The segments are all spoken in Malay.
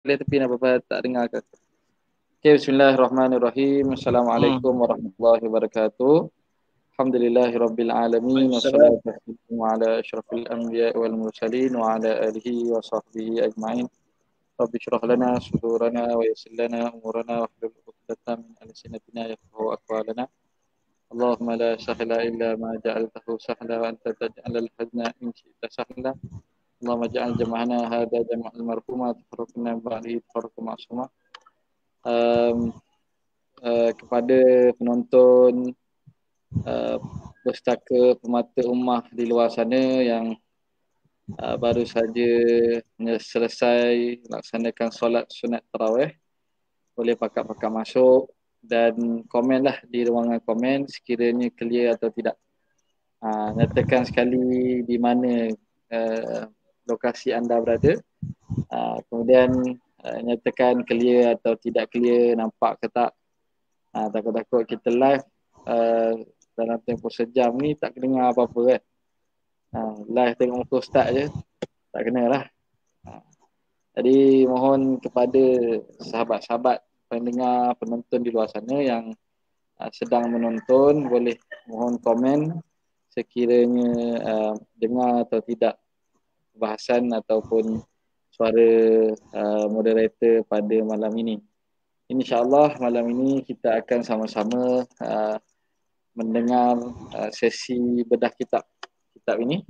boleh tapi nak apa tak dengar ke. Okay, bismillahirrahmanirrahim. Assalamualaikum hmm. warahmatullahi wabarakatuh. Alhamdulillahi rabbil alamin. Wassalamu ala asyrafil anbiya wal mursalin wa ala alihi wa sahbihi ajma'in. Rabbi syrah lana sudurana wa yassir lana umurana wa hlul 'uqdatam min alsinatina yafqahu aqwalana. Allahumma la sahla illa ma ja'altahu sahla wa anta taj'alul hazna in syi'ta sahla. اللهم اجعل جمعنا هذا جمع المرحومة تفرقنا بعده تفرق معصومة um, uh, kepada penonton uh, pustaka pemata ummah di luar sana yang uh, baru saja selesai laksanakan solat sunat tarawih boleh pakat-pakat masuk dan komenlah di ruangan komen sekiranya clear atau tidak uh, nyatakan sekali di mana uh, lokasi anda berada. Uh, kemudian uh, nyatakan clear atau tidak clear, nampak ke tak. Uh, takut-takut kita live uh, dalam tempoh sejam ni tak dengar apa-apa kan. Uh, live tengok muka ustaz je, tak kena lah. Jadi mohon kepada sahabat-sahabat pendengar, penonton di luar sana yang uh, sedang menonton boleh mohon komen sekiranya uh, dengar atau tidak bahasan ataupun suara uh, moderator pada malam ini. InsyaAllah malam ini kita akan sama-sama uh, mendengar uh, sesi bedah kitab kitab ini.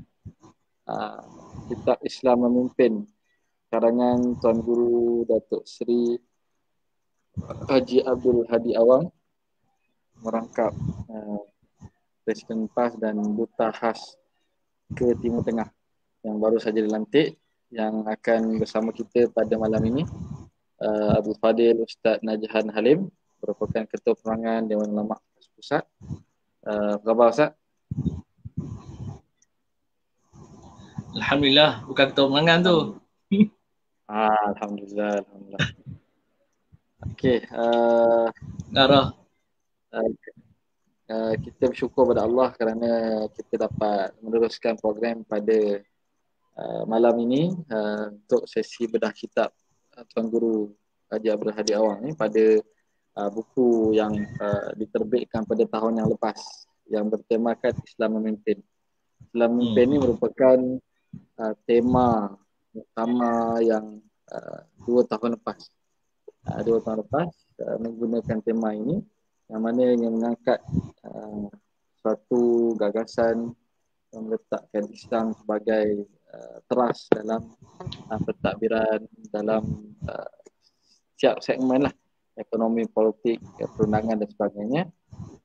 Uh, kitab Islam Memimpin karangan Tuan Guru Datuk Seri Haji Abdul Hadi Awang merangkap uh, Presiden PAS dan Duta Khas ke Timur Tengah yang baru saja dilantik yang akan bersama kita pada malam ini uh, Abu Fadil Ustaz Najahan Halim merupakan Ketua Perangan Dewan Ulama Pusat. Uh, apa khabar Ustaz? Alhamdulillah bukan Ketua Perangan tu. ah, Alhamdulillah. Alhamdulillah. Okey. Uh, Arah. Uh, uh, kita bersyukur pada Allah kerana kita dapat meneruskan program pada Uh, malam ini uh, untuk sesi bedah kitab uh, Tuan Guru Haji Abdul Hadi Awang ni pada uh, buku yang uh, diterbitkan pada tahun yang lepas yang bertemakan Islam Memimpin. Islam Memimpin hmm. ni merupakan uh, tema utama yang uh, dua tahun lepas. Uh, dua tahun lepas uh, menggunakan tema ini yang mana yang mengangkat uh, suatu gagasan yang meletakkan Islam sebagai uh, teras dalam uh, pentadbiran dalam uh, setiap segmen lah ekonomi, politik, perundangan dan sebagainya.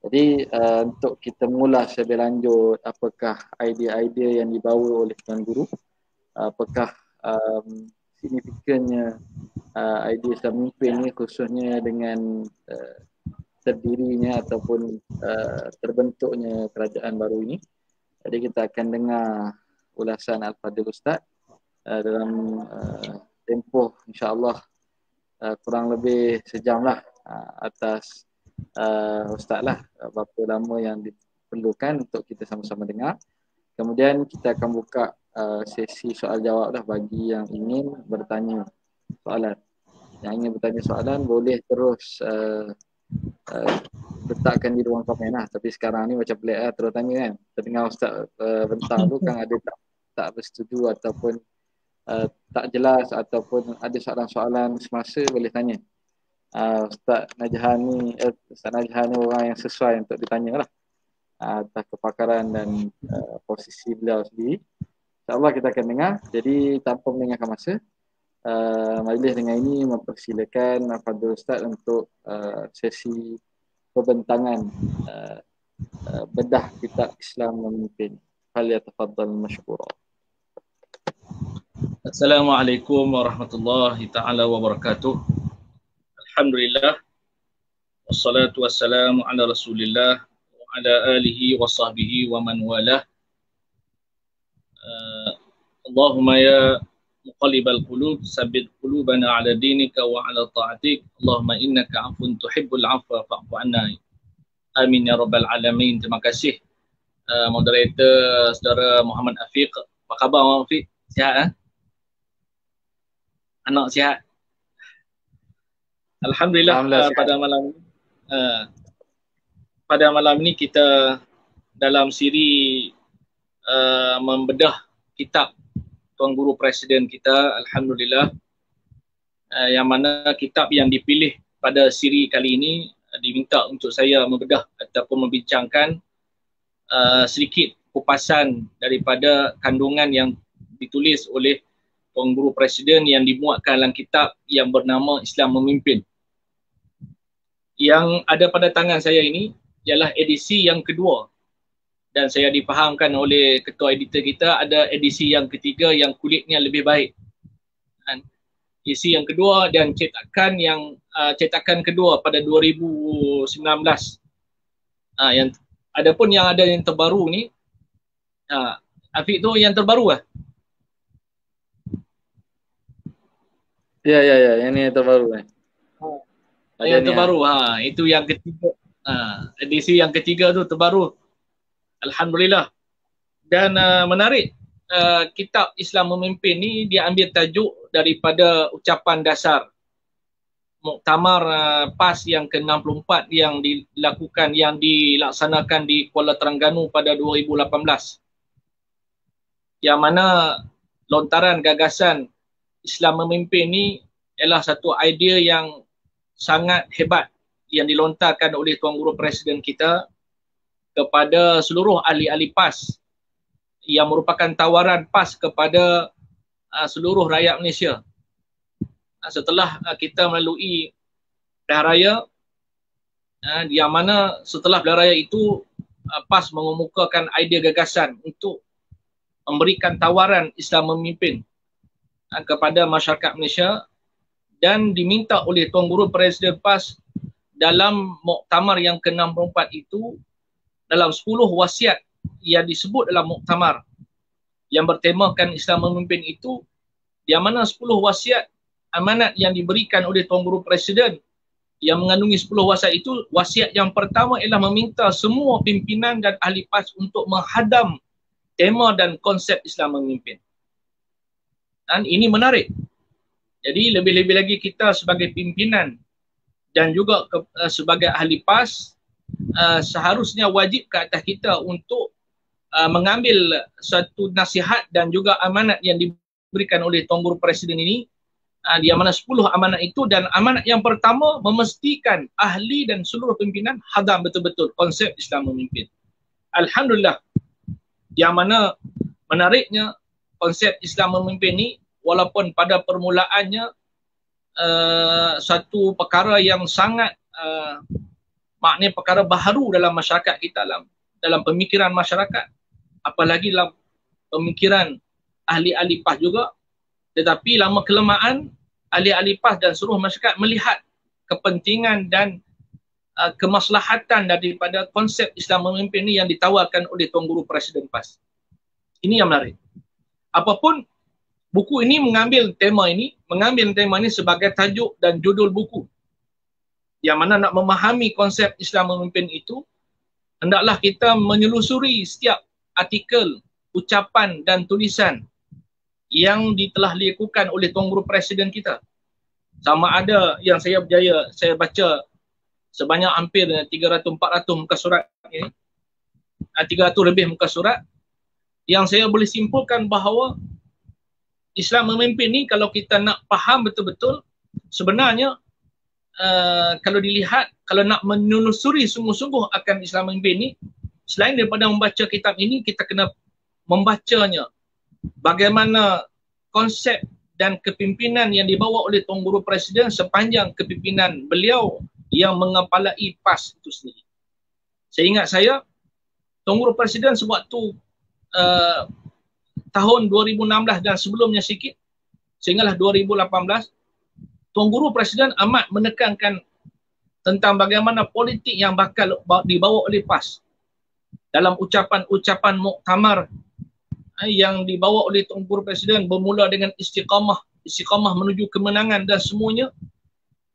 Jadi uh, untuk kita mengulas lebih lanjut apakah idea-idea yang dibawa oleh Tuan Guru, apakah um, signifikannya uh, idea Islam Mimpin ni khususnya dengan uh, terdirinya ataupun uh, terbentuknya kerajaan baru ini. Jadi kita akan dengar ulasan Al-Fadil Ustaz uh, dalam uh, tempoh insyaAllah uh, kurang lebih sejam lah uh, atas uh, Ustaz lah uh, berapa lama yang diperlukan untuk kita sama-sama dengar. Kemudian kita akan buka uh, sesi soal jawab lah bagi yang ingin bertanya soalan. Yang ingin bertanya soalan boleh terus uh, uh, letakkan di ruang komen lah. Tapi sekarang ni macam pelik lah terus tanya kan. Terdengar Ustaz uh, bentang tu kan ada tak tak bersetuju ataupun uh, tak jelas ataupun ada soalan-soalan semasa boleh tanya. Uh, Ustaz Najahan ni, uh, Ustaz Najahan ni orang yang sesuai untuk ditanya lah. Uh, atas kepakaran dan uh, posisi beliau sendiri. InsyaAllah kita akan dengar. Jadi tanpa meninggalkan masa, uh, majlis dengan ini mempersilakan Fadul Ustaz untuk uh, sesi perbentangan uh, uh, bedah kitab Islam memimpin. Hal ya tafadhal masykurah. Assalamualaikum warahmatullahi taala wabarakatuh. Alhamdulillah. Wassalatu wassalamu ala Rasulillah wa ala alihi wa sahbihi wa man walah. Uh, Allahumma ya muqallibal qulub sabbit qulubana ala dinika wa ala ta'atik. Allahumma innaka 'afun tuhibbul 'afwa fa'fu 'anna. Amin ya rabbal alamin. Terima kasih uh, moderator saudara Muhammad Afiq. Apa khabar Muhammad Afiq? Sihat eh? Anak sihat. Alhamdulillah, Alhamdulillah uh, pada malam uh, pada malam ini kita dalam siri uh, membedah kitab Tuan Guru Presiden kita, Alhamdulillah, uh, yang mana kitab yang dipilih pada siri kali ini uh, diminta untuk saya membedah ataupun membincangkan uh, sedikit kupasan daripada kandungan yang ditulis oleh Tuan Guru Presiden yang dimuatkan dalam kitab yang bernama Islam Memimpin. Yang ada pada tangan saya ini ialah edisi yang kedua dan saya dipahamkan oleh ketua editor kita ada edisi yang ketiga yang kulitnya lebih baik. Dan edisi yang kedua dan cetakan yang uh, cetakan kedua pada 2019. Uh, yang adapun yang ada yang terbaru ni uh, Afiq tu yang terbaru lah. Ya ya ya, yang ni yang terbaru eh. Ha. Yang terbaru ha, itu yang ketiga. Ha, edisi yang ketiga tu terbaru. Alhamdulillah. Dan uh, menarik uh, kitab Islam Memimpin ni dia ambil tajuk daripada ucapan dasar Muktamar uh, PAS yang ke-64 yang dilakukan yang dilaksanakan di Kuala Terengganu pada 2018. Yang mana lontaran gagasan Islam memimpin ni ialah satu idea yang sangat hebat yang dilontarkan oleh Tuan Guru Presiden kita kepada seluruh ahli-ahli PAS yang merupakan tawaran PAS kepada uh, seluruh rakyat Malaysia. Uh, setelah uh, kita melalui pilihan raya uh, yang mana setelah pilihan raya itu uh, PAS mengemukakan idea gagasan untuk memberikan tawaran Islam memimpin kepada masyarakat Malaysia dan diminta oleh Tuan Guru Presiden PAS dalam muktamar yang ke-64 itu dalam 10 wasiat yang disebut dalam muktamar yang bertemakan Islam memimpin itu yang mana 10 wasiat amanat yang diberikan oleh Tuan Guru Presiden yang mengandungi 10 wasiat itu wasiat yang pertama ialah meminta semua pimpinan dan ahli PAS untuk menghadam tema dan konsep Islam memimpin. Dan ini menarik. Jadi lebih-lebih lagi kita sebagai pimpinan dan juga ke, uh, sebagai ahli PAS uh, seharusnya wajib ke atas kita untuk uh, mengambil satu nasihat dan juga amanat yang diberikan oleh Tuan Guru Presiden ini uh, di mana 10 amanat itu dan amanat yang pertama memastikan ahli dan seluruh pimpinan hadam betul-betul konsep Islam memimpin. Alhamdulillah yang mana menariknya konsep Islam memimpin ini walaupun pada permulaannya uh, satu perkara yang sangat uh, maknanya perkara baharu dalam masyarakat kita dalam dalam pemikiran masyarakat apalagi dalam pemikiran ahli-ahli PAS juga tetapi lama kelemahan ahli-ahli PAS dan seluruh masyarakat melihat kepentingan dan uh, kemaslahatan daripada konsep Islam memimpin ini yang ditawarkan oleh Tuan Guru Presiden PAS. Ini yang menarik. Apapun buku ini mengambil tema ini, mengambil tema ini sebagai tajuk dan judul buku. Yang mana nak memahami konsep Islam memimpin itu, hendaklah kita menyelusuri setiap artikel, ucapan dan tulisan yang telah dilakukan oleh Tuan Guru Presiden kita. Sama ada yang saya berjaya, saya baca sebanyak hampir 300-400 muka surat ini. 300 ah, lebih muka surat yang saya boleh simpulkan bahawa Islam memimpin ni kalau kita nak faham betul-betul sebenarnya uh, kalau dilihat kalau nak menelusuri sungguh-sungguh akan Islam memimpin ni selain daripada membaca kitab ini kita kena membacanya bagaimana konsep dan kepimpinan yang dibawa oleh Tuan Guru Presiden sepanjang kepimpinan beliau yang mengepalai PAS itu sendiri. Saya ingat saya, Tuan Guru Presiden sewaktu uh, tahun 2016 dan sebelumnya sikit, sehinggalah 2018, Tuan Guru Presiden amat menekankan tentang bagaimana politik yang bakal dibawa oleh PAS dalam ucapan-ucapan muktamar eh, yang dibawa oleh Tuan Guru Presiden bermula dengan istiqamah, istiqamah menuju kemenangan dan semuanya.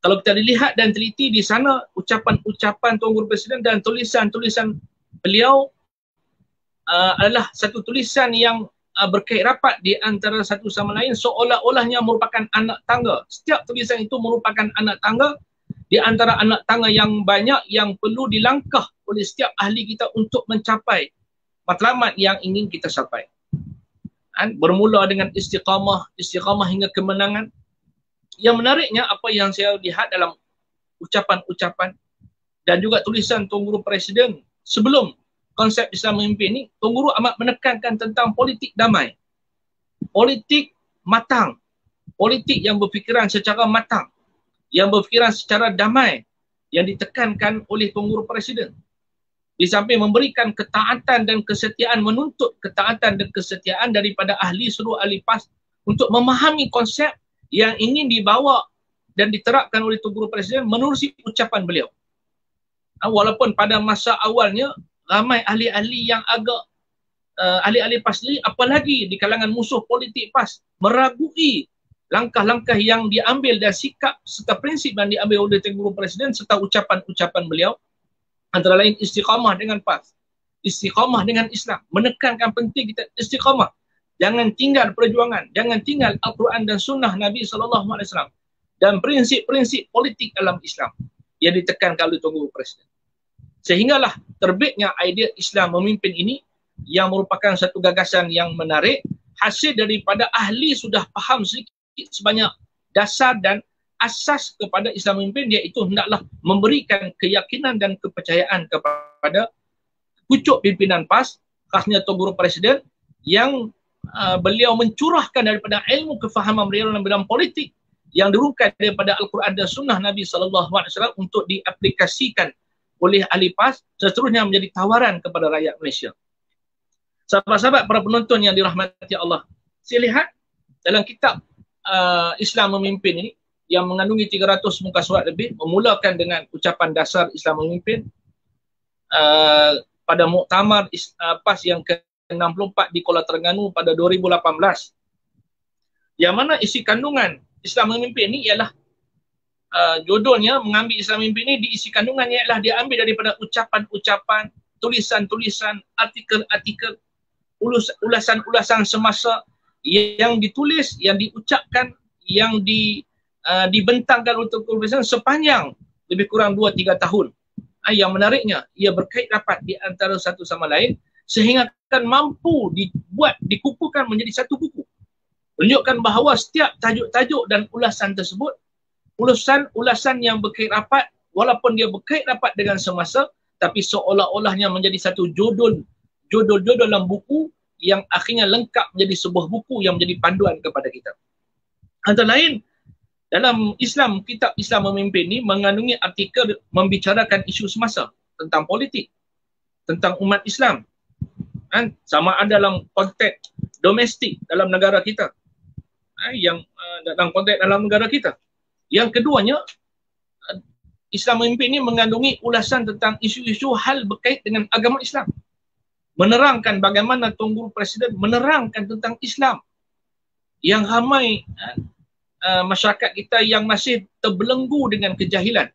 Kalau kita dilihat dan teliti di sana ucapan-ucapan Tuan Guru Presiden dan tulisan-tulisan beliau uh, adalah satu tulisan yang uh, berkait rapat di antara satu sama lain seolah-olahnya merupakan anak tangga. Setiap tulisan itu merupakan anak tangga di antara anak tangga yang banyak yang perlu dilangkah oleh setiap ahli kita untuk mencapai matlamat yang ingin kita capai. Kan? Bermula dengan istiqamah, istiqamah hingga kemenangan. Yang menariknya apa yang saya lihat dalam ucapan-ucapan dan juga tulisan Tuan Guru Presiden sebelum konsep Islam memimpin ini, Tuan Guru amat menekankan tentang politik damai. Politik matang. Politik yang berfikiran secara matang yang berfikiran secara damai yang ditekankan oleh pengguru presiden. Di samping memberikan ketaatan dan kesetiaan, menuntut ketaatan dan kesetiaan daripada ahli seluruh ahli PAS untuk memahami konsep yang ingin dibawa dan diterapkan oleh Tuan Guru Presiden menerusi ucapan beliau. Ha, walaupun pada masa awalnya ramai ahli-ahli yang agak uh, ahli-ahli PAS sendiri apalagi di kalangan musuh politik PAS meragui langkah-langkah yang diambil dan sikap serta prinsip yang diambil oleh Tuan Presiden serta ucapan-ucapan beliau. Antara lain istiqamah dengan PAS istiqamah dengan Islam menekankan penting kita istiqamah. Jangan tinggal perjuangan jangan tinggal Al-Quran dan Sunnah Nabi SAW dan prinsip-prinsip politik dalam Islam. Yang ditekankan oleh Tuan Guru Presiden sehinggalah terbitnya idea Islam memimpin ini yang merupakan satu gagasan yang menarik. Hasil daripada ahli sudah faham sedikit sebanyak dasar dan asas kepada Islam memimpin iaitu hendaklah memberikan keyakinan dan kepercayaan kepada pucuk pimpinan PAS khasnya Tuan Guru Presiden yang uh, beliau mencurahkan daripada ilmu kefahaman beliau dalam bidang politik yang dirungkai daripada Al-Quran dan Sunnah Nabi SAW untuk diaplikasikan oleh ahli PAS seterusnya menjadi tawaran kepada rakyat Malaysia. Sahabat-sahabat para penonton yang dirahmati Allah, saya lihat dalam kitab uh, Islam memimpin ini yang mengandungi 300 muka surat lebih memulakan dengan ucapan dasar Islam memimpin uh, pada muktamar uh, PAS yang ke-64 di Kuala Terengganu pada 2018 yang mana isi kandungan Islam memimpin ini ialah uh, judulnya mengambil Islam memimpin ini diisi kandungannya ialah diambil daripada ucapan-ucapan tulisan-tulisan artikel-artikel ulasan-ulasan semasa yang ditulis, yang diucapkan, yang di uh, dibentangkan untuk Presiden sepanjang lebih kurang 2-3 tahun. Uh, yang menariknya, ia berkait rapat di antara satu sama lain sehingga akan mampu dibuat, dikumpulkan menjadi satu buku. Menunjukkan bahawa setiap tajuk-tajuk dan ulasan tersebut, ulasan-ulasan yang berkait rapat, walaupun dia berkait rapat dengan semasa, tapi seolah-olahnya menjadi satu judul, judul-judul dalam buku yang akhirnya lengkap menjadi sebuah buku yang menjadi panduan kepada kita. Antara lain, dalam Islam, kitab Islam memimpin ini mengandungi artikel membicarakan isu semasa tentang politik, tentang umat Islam. Kan? Sama ada dalam konteks domestik dalam negara kita. Ha? Yang uh, dalam konteks dalam negara kita. Yang keduanya, Islam memimpin ini mengandungi ulasan tentang isu-isu hal berkait dengan agama Islam. Menerangkan bagaimana Tuan Guru Presiden menerangkan tentang Islam. Yang ramai uh, masyarakat kita yang masih terbelenggu dengan kejahilan.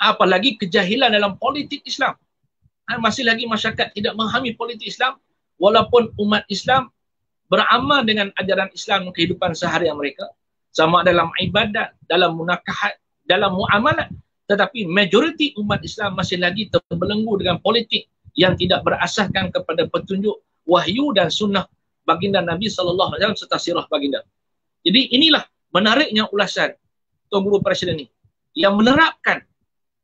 Apalagi kejahilan dalam politik Islam. Uh, masih lagi masyarakat tidak memahami politik Islam walaupun umat Islam beramal dengan ajaran Islam kehidupan seharian mereka sama dalam ibadat dalam munakahat dalam muamalat tetapi majoriti umat Islam masih lagi terbelenggu dengan politik yang tidak berasaskan kepada petunjuk wahyu dan sunnah baginda Nabi sallallahu alaihi wasallam serta sirah baginda. Jadi inilah menariknya ulasan Tuan Guru Presiden ini yang menerapkan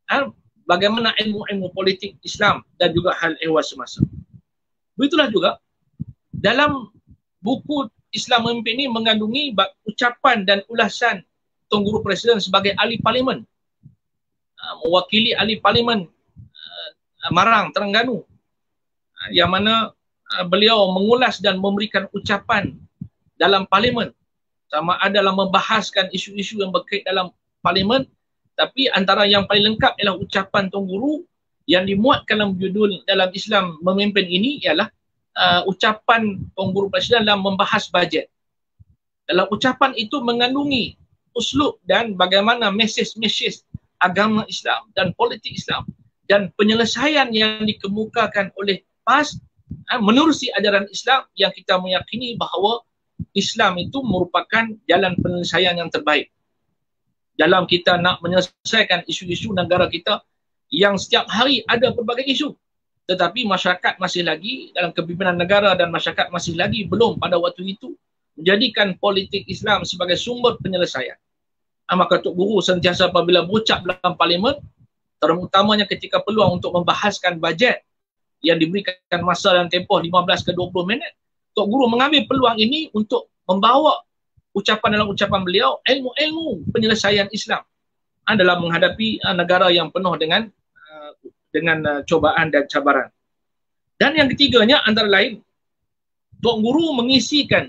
ha, bagaimana ilmu-ilmu politik Islam dan juga hal ehwal semasa. Begitulah juga dalam buku Islam Memimpin ini mengandungi ucapan dan ulasan Tuan Guru Presiden sebagai ahli parlimen. Ha, mewakili ahli parlimen Uh, Marang Terengganu uh, yang mana beliau mengulas dan memberikan ucapan dalam parlimen sama ada dalam membahaskan isu-isu yang berkait dalam parlimen tapi antara yang paling lengkap ialah ucapan Tuan Guru yang dimuatkan dalam judul dalam Islam memimpin ini ialah uh, ucapan Guru Presiden dalam membahas bajet. Dalam ucapan itu mengandungi uslub dan bagaimana mesej-mesej agama Islam dan politik Islam dan penyelesaian yang dikemukakan oleh PAS ha, menerusi ajaran Islam yang kita meyakini bahawa Islam itu merupakan jalan penyelesaian yang terbaik. dalam kita nak menyelesaikan isu-isu negara kita yang setiap hari ada pelbagai isu tetapi masyarakat masih lagi dalam kepimpinan negara dan masyarakat masih lagi belum pada waktu itu menjadikan politik Islam sebagai sumber penyelesaian. Ah, maka Tok Guru sentiasa apabila berucap dalam parlimen, terutamanya ketika peluang untuk membahaskan bajet yang diberikan masa dan tempoh 15 ke 20 minit, Tok Guru mengambil peluang ini untuk membawa ucapan dalam ucapan beliau ilmu-ilmu penyelesaian Islam ah, dalam menghadapi ah, negara yang penuh dengan dengan uh, cobaan dan cabaran. Dan yang ketiganya antara lain Tok Guru mengisikan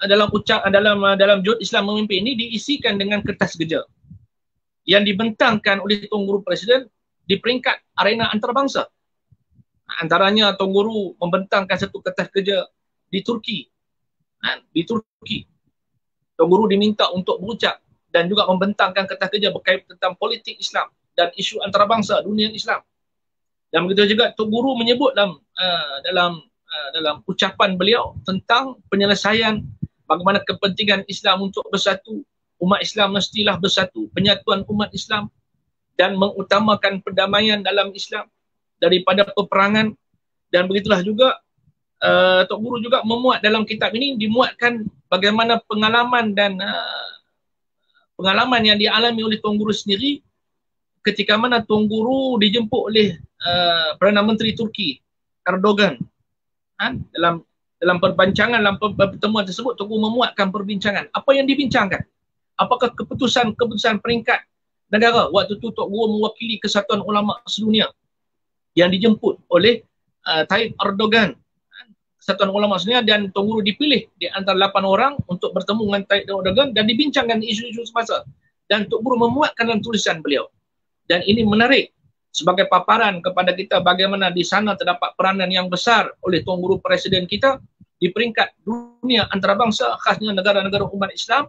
uh, dalam ucap uh, dalam uh, dalam jod Islam memimpin ini diisikan dengan kertas kerja yang dibentangkan oleh Tok Guru Presiden di peringkat arena antarabangsa. Antaranya Tok Guru membentangkan satu kertas kerja di Turki. Di Turki. Tok Guru diminta untuk berucap dan juga membentangkan kertas kerja berkait tentang politik Islam dan isu antarabangsa dunia Islam. Dan begitu juga Tok Guru menyebut dalam uh, dalam uh, dalam ucapan beliau tentang penyelesaian bagaimana kepentingan Islam untuk bersatu, umat Islam mestilah bersatu, penyatuan umat Islam dan mengutamakan perdamaian dalam Islam daripada peperangan dan begitulah juga uh, Tok Guru juga memuat dalam kitab ini dimuatkan bagaimana pengalaman dan uh, pengalaman yang dialami oleh Tok Guru sendiri ketika mana Tuan Guru dijemput oleh uh, Perdana Menteri Turki Erdogan ha? dalam dalam perbincangan dalam pertemuan tersebut Tuan Guru memuatkan perbincangan. Apa yang dibincangkan? Apakah keputusan-keputusan peringkat negara waktu itu Tuan Guru mewakili Kesatuan Ulama Sedunia yang dijemput oleh uh, Tayyip Erdogan? Kesatuan Ulama Sedunia dan Tuan Guru dipilih di antara 8 orang untuk bertemu dengan Tayyip Erdogan dan dibincangkan isu-isu semasa. Dan Tok Guru memuatkan dalam tulisan beliau dan ini menarik sebagai paparan kepada kita bagaimana di sana terdapat peranan yang besar oleh Tuan Guru Presiden kita di peringkat dunia antarabangsa khasnya negara-negara umat Islam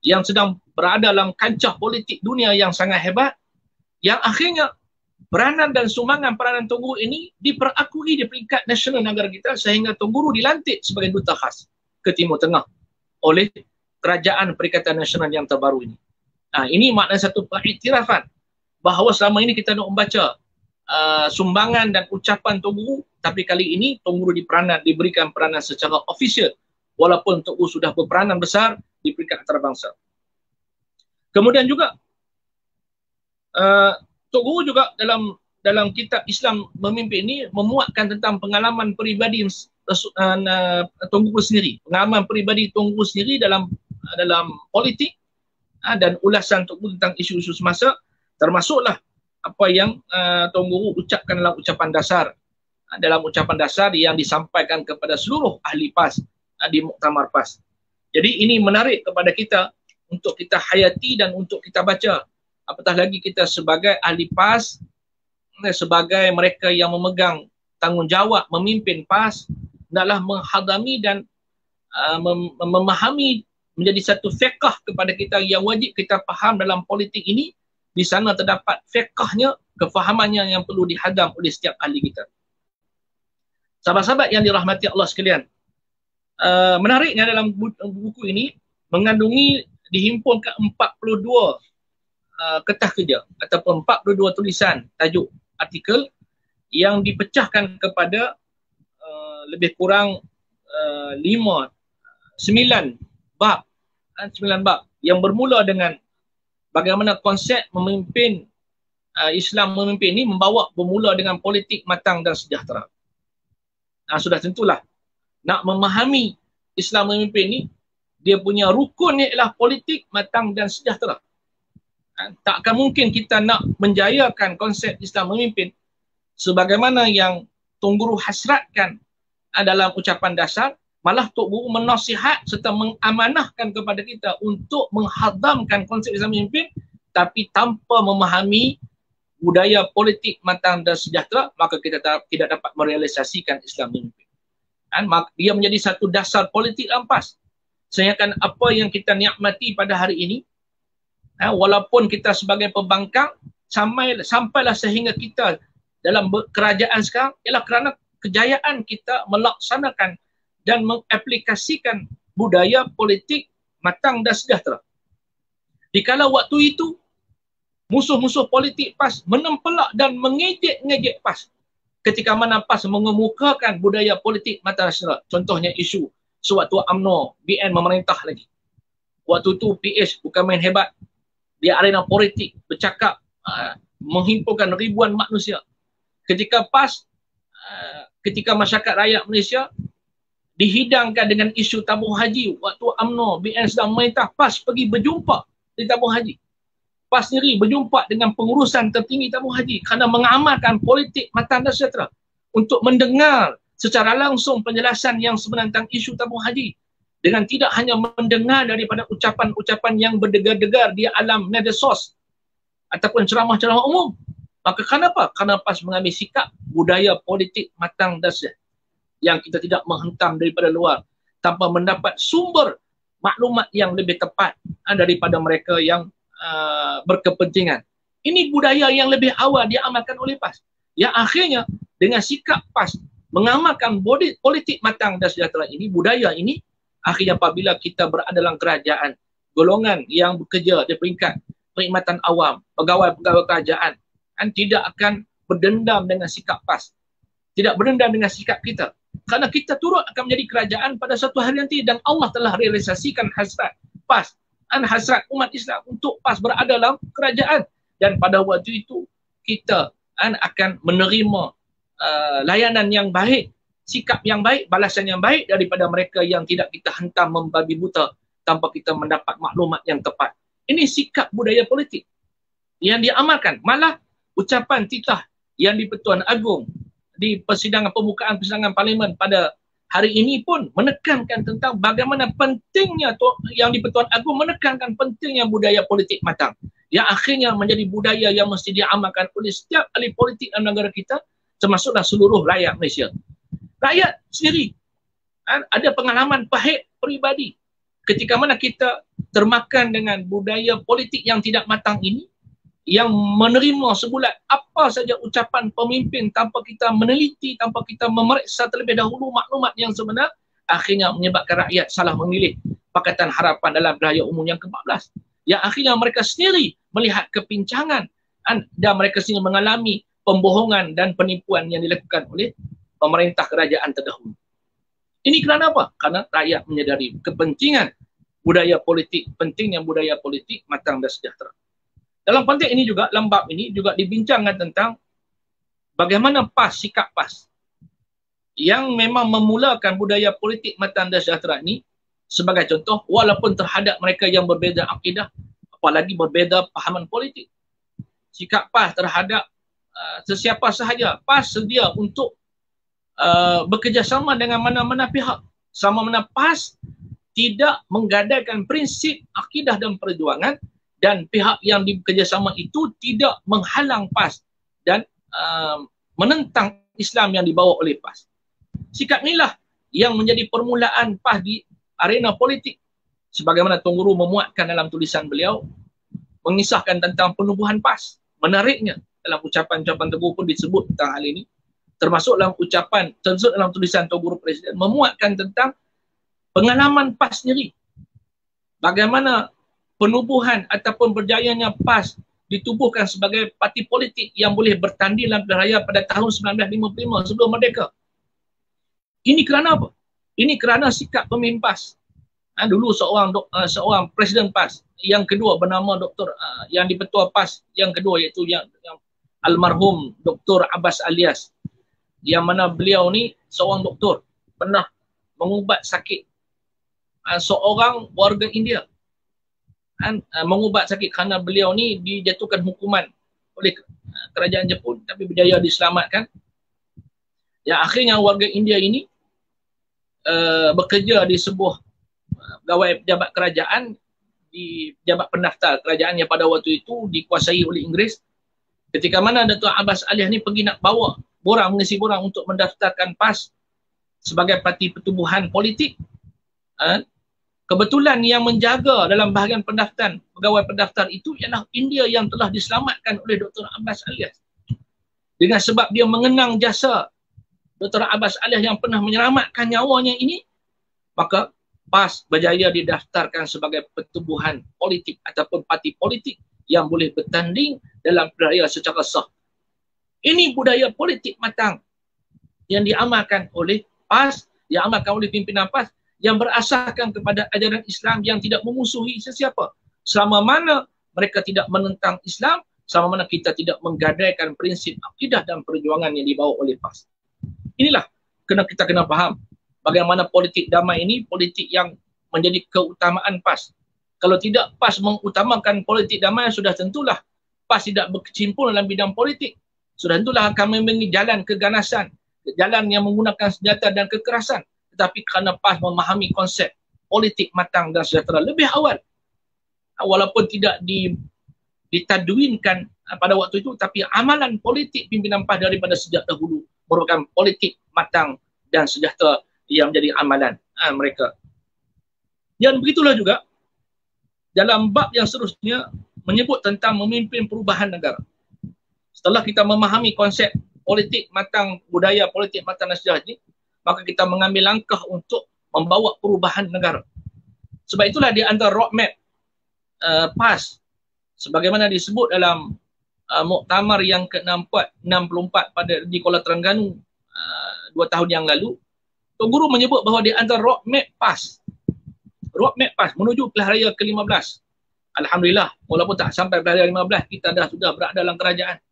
yang sedang berada dalam kancah politik dunia yang sangat hebat yang akhirnya peranan dan sumbangan peranan Tuan Guru ini diperakui di peringkat nasional negara kita sehingga Tuan Guru dilantik sebagai duta khas ke Timur Tengah oleh kerajaan Perikatan Nasional yang terbaru ini. Nah, ini makna satu pengiktirafan bahawa selama ini kita nak membaca uh, sumbangan dan ucapan Tuan Guru tapi kali ini Tuan Guru diperanan, diberikan peranan secara official walaupun Tuan Guru sudah berperanan besar di peringkat antarabangsa. Kemudian juga uh, Tuan Guru juga dalam dalam kitab Islam memimpin ini memuatkan tentang pengalaman peribadi uh, Tuan Guru sendiri. Pengalaman peribadi Tuan Guru sendiri dalam dalam politik uh, dan ulasan Tuan Guru tentang isu-isu semasa termasuklah apa yang uh, Tuan Guru ucapkan dalam ucapan dasar uh, dalam ucapan dasar yang disampaikan kepada seluruh ahli PAS uh, di Muktamar PAS. Jadi ini menarik kepada kita untuk kita hayati dan untuk kita baca. Apatah lagi kita sebagai ahli PAS eh, sebagai mereka yang memegang tanggungjawab memimpin PAS hendaklah menghadami dan uh, mem- memahami menjadi satu fiqah kepada kita yang wajib kita faham dalam politik ini di sana terdapat fiqahnya, kefahamannya yang perlu dihadam oleh setiap ahli kita. Sahabat-sahabat yang dirahmati Allah sekalian, uh, menariknya dalam buku ini mengandungi dihimpun ke 42 uh, ketah kerja ataupun 42 tulisan tajuk artikel yang dipecahkan kepada uh, lebih kurang uh, 5 9 bab 9 uh, bab yang bermula dengan bagaimana konsep memimpin uh, Islam memimpin ini membawa bermula dengan politik matang dan sejahtera. Nah, sudah tentulah nak memahami Islam memimpin ini dia punya rukun ialah politik matang dan sejahtera. Ha, tak akan mungkin kita nak menjayakan konsep Islam memimpin sebagaimana yang Tuan Guru hasratkan uh, dalam ucapan dasar malah Tok Guru menasihat serta mengamanahkan kepada kita untuk menghadamkan konsep Islam memimpin tapi tanpa memahami budaya politik matang dan sejahtera maka kita tidak dapat merealisasikan Islam memimpin. Dan dia menjadi satu dasar politik ampas. Sehingga apa yang kita nikmati pada hari ini ha, walaupun kita sebagai pembangkang sampai sampailah sehingga kita dalam kerajaan sekarang ialah kerana kejayaan kita melaksanakan dan mengaplikasikan budaya politik matang dan sejahtera. Dikala waktu itu, musuh-musuh politik PAS menempelak dan mengejek-ngejek PAS ketika mana PAS mengemukakan budaya politik mata nasional. Contohnya isu sewaktu UMNO, BN memerintah lagi. Waktu itu PH bukan main hebat. Di arena politik bercakap uh, menghimpunkan ribuan manusia. Ketika PAS, uh, ketika masyarakat rakyat Malaysia dihidangkan dengan isu tabung haji waktu UMNO, BN sedang memerintah, PAS pergi berjumpa di tabung haji. PAS sendiri berjumpa dengan pengurusan tertinggi tabung haji kerana mengamalkan politik matan dan sejahtera untuk mendengar secara langsung penjelasan yang sebenar tentang isu tabung haji dengan tidak hanya mendengar daripada ucapan-ucapan yang berdegar-degar di alam media sos ataupun ceramah-ceramah umum. Maka kenapa? Kerana PAS mengambil sikap budaya politik matang dan sejahtera yang kita tidak menghentam daripada luar tanpa mendapat sumber maklumat yang lebih tepat ah, daripada mereka yang Uh, berkepentingan. Ini budaya yang lebih awal diamalkan oleh PAS. Yang akhirnya dengan sikap PAS mengamalkan politik matang dan sejahtera ini, budaya ini, akhirnya apabila kita berada dalam kerajaan, golongan yang bekerja di peringkat perkhidmatan awam, pegawai-pegawai kerajaan, kan tidak akan berdendam dengan sikap PAS. Tidak berdendam dengan sikap kita. Kerana kita turut akan menjadi kerajaan pada satu hari nanti dan Allah telah realisasikan hasrat PAS an hasrat umat Islam untuk pas berada dalam kerajaan. Dan pada waktu itu kita an akan menerima uh, layanan yang baik sikap yang baik balasan yang baik daripada mereka yang tidak kita hentam membabi buta tanpa kita mendapat maklumat yang tepat. Ini sikap budaya politik yang diamalkan. Malah ucapan titah yang di Pertuan Agong di persidangan pembukaan persidangan parlimen pada hari ini pun menekankan tentang bagaimana pentingnya tu, yang di Pertuan Agung menekankan pentingnya budaya politik matang yang akhirnya menjadi budaya yang mesti diamalkan oleh setiap ahli politik dalam negara kita termasuklah seluruh rakyat Malaysia. Rakyat sendiri kan, ada pengalaman pahit peribadi ketika mana kita termakan dengan budaya politik yang tidak matang ini yang menerima sebulat apa saja ucapan pemimpin tanpa kita meneliti, tanpa kita memeriksa terlebih dahulu maklumat yang sebenar, akhirnya menyebabkan rakyat salah memilih Pakatan Harapan dalam Raya Umum yang ke-14. Yang akhirnya mereka sendiri melihat kepincangan dan mereka sendiri mengalami pembohongan dan penipuan yang dilakukan oleh pemerintah kerajaan terdahulu. Ini kerana apa? Kerana rakyat menyadari kepentingan budaya politik, pentingnya budaya politik matang dan sejahtera. Dalam konteks ini juga, dalam bab ini juga dibincangkan tentang bagaimana PAS, sikap PAS yang memang memulakan budaya politik matan dan sejahtera ini sebagai contoh walaupun terhadap mereka yang berbeza akidah apalagi berbeza pahaman politik. Sikap PAS terhadap uh, sesiapa sahaja PAS sedia untuk uh, bekerjasama dengan mana-mana pihak. Sama mana PAS tidak menggadaikan prinsip akidah dan perjuangan dan pihak yang bekerjasama itu tidak menghalang PAS dan uh, menentang Islam yang dibawa oleh PAS. Sikap inilah yang menjadi permulaan PAS di arena politik. Sebagaimana Tuan Guru memuatkan dalam tulisan beliau, mengisahkan tentang penubuhan PAS. Menariknya, dalam ucapan-ucapan Tuan Guru pun disebut tentang hal ini. Termasuk dalam ucapan, termasuk dalam tulisan Tuan Guru Presiden, memuatkan tentang pengalaman PAS sendiri. Bagaimana penubuhan ataupun berjayanya PAS ditubuhkan sebagai parti politik yang boleh bertanding dalam pilihan raya pada tahun 1955 sebelum merdeka. Ini kerana apa? Ini kerana sikap pemimpin PAS. Ha, dulu seorang uh, seorang presiden PAS, yang kedua bernama Dr. Uh, yang dipetua PAS, yang kedua iaitu yang, yang almarhum Dr. Abbas Alias. Yang mana beliau ni seorang doktor pernah mengubat sakit uh, seorang warga India uh, mengubat sakit kerana beliau ni dijatuhkan hukuman oleh uh, kerajaan Jepun tapi berjaya diselamatkan. Ya akhirnya warga India ini uh, bekerja di sebuah pegawai pejabat kerajaan di pejabat pendaftar kerajaan yang pada waktu itu dikuasai oleh Inggeris. Ketika mana Datuk Abbas Aliyah ni pergi nak bawa borang mengisi borang untuk mendaftarkan PAS sebagai parti pertubuhan politik. Uh, kebetulan yang menjaga dalam bahagian pendaftaran pegawai pendaftar itu ialah India yang telah diselamatkan oleh Dr. Abbas Alias. Dengan sebab dia mengenang jasa Dr. Abbas Alias yang pernah menyelamatkan nyawanya ini, maka PAS berjaya didaftarkan sebagai pertubuhan politik ataupun parti politik yang boleh bertanding dalam budaya secara sah. Ini budaya politik matang yang diamalkan oleh PAS, diamalkan oleh pimpinan PAS yang berasaskan kepada ajaran Islam yang tidak memusuhi sesiapa. Selama mana mereka tidak menentang Islam, selama mana kita tidak menggadaikan prinsip akidah dan perjuangan yang dibawa oleh PAS. Inilah kena kita kena faham bagaimana politik damai ini politik yang menjadi keutamaan PAS. Kalau tidak PAS mengutamakan politik damai sudah tentulah PAS tidak berkecimpung dalam bidang politik. Sudah tentulah akan memiliki jalan keganasan, jalan yang menggunakan senjata dan kekerasan. Tetapi kerana PAS memahami konsep politik matang dan sejahtera lebih awal. Walaupun tidak di, ditadwinkan pada waktu itu, tapi amalan politik pimpinan PAS daripada sejak dahulu merupakan politik matang dan sejahtera yang menjadi amalan ha, mereka. Dan begitulah juga dalam bab yang seterusnya menyebut tentang memimpin perubahan negara. Setelah kita memahami konsep politik matang budaya politik matang nasional ini, maka kita mengambil langkah untuk membawa perubahan negara. Sebab itulah di antara roadmap uh, PAS sebagaimana disebut dalam uh, muktamar yang ke-64 pada di Kuala Terengganu uh, dua tahun yang lalu Tuan Guru menyebut bahawa di antara roadmap PAS, roadmap PAS menuju pilihan raya ke-15. Alhamdulillah, walaupun tak sampai pilihan raya ke-15, kita dah sudah berada dalam kerajaan.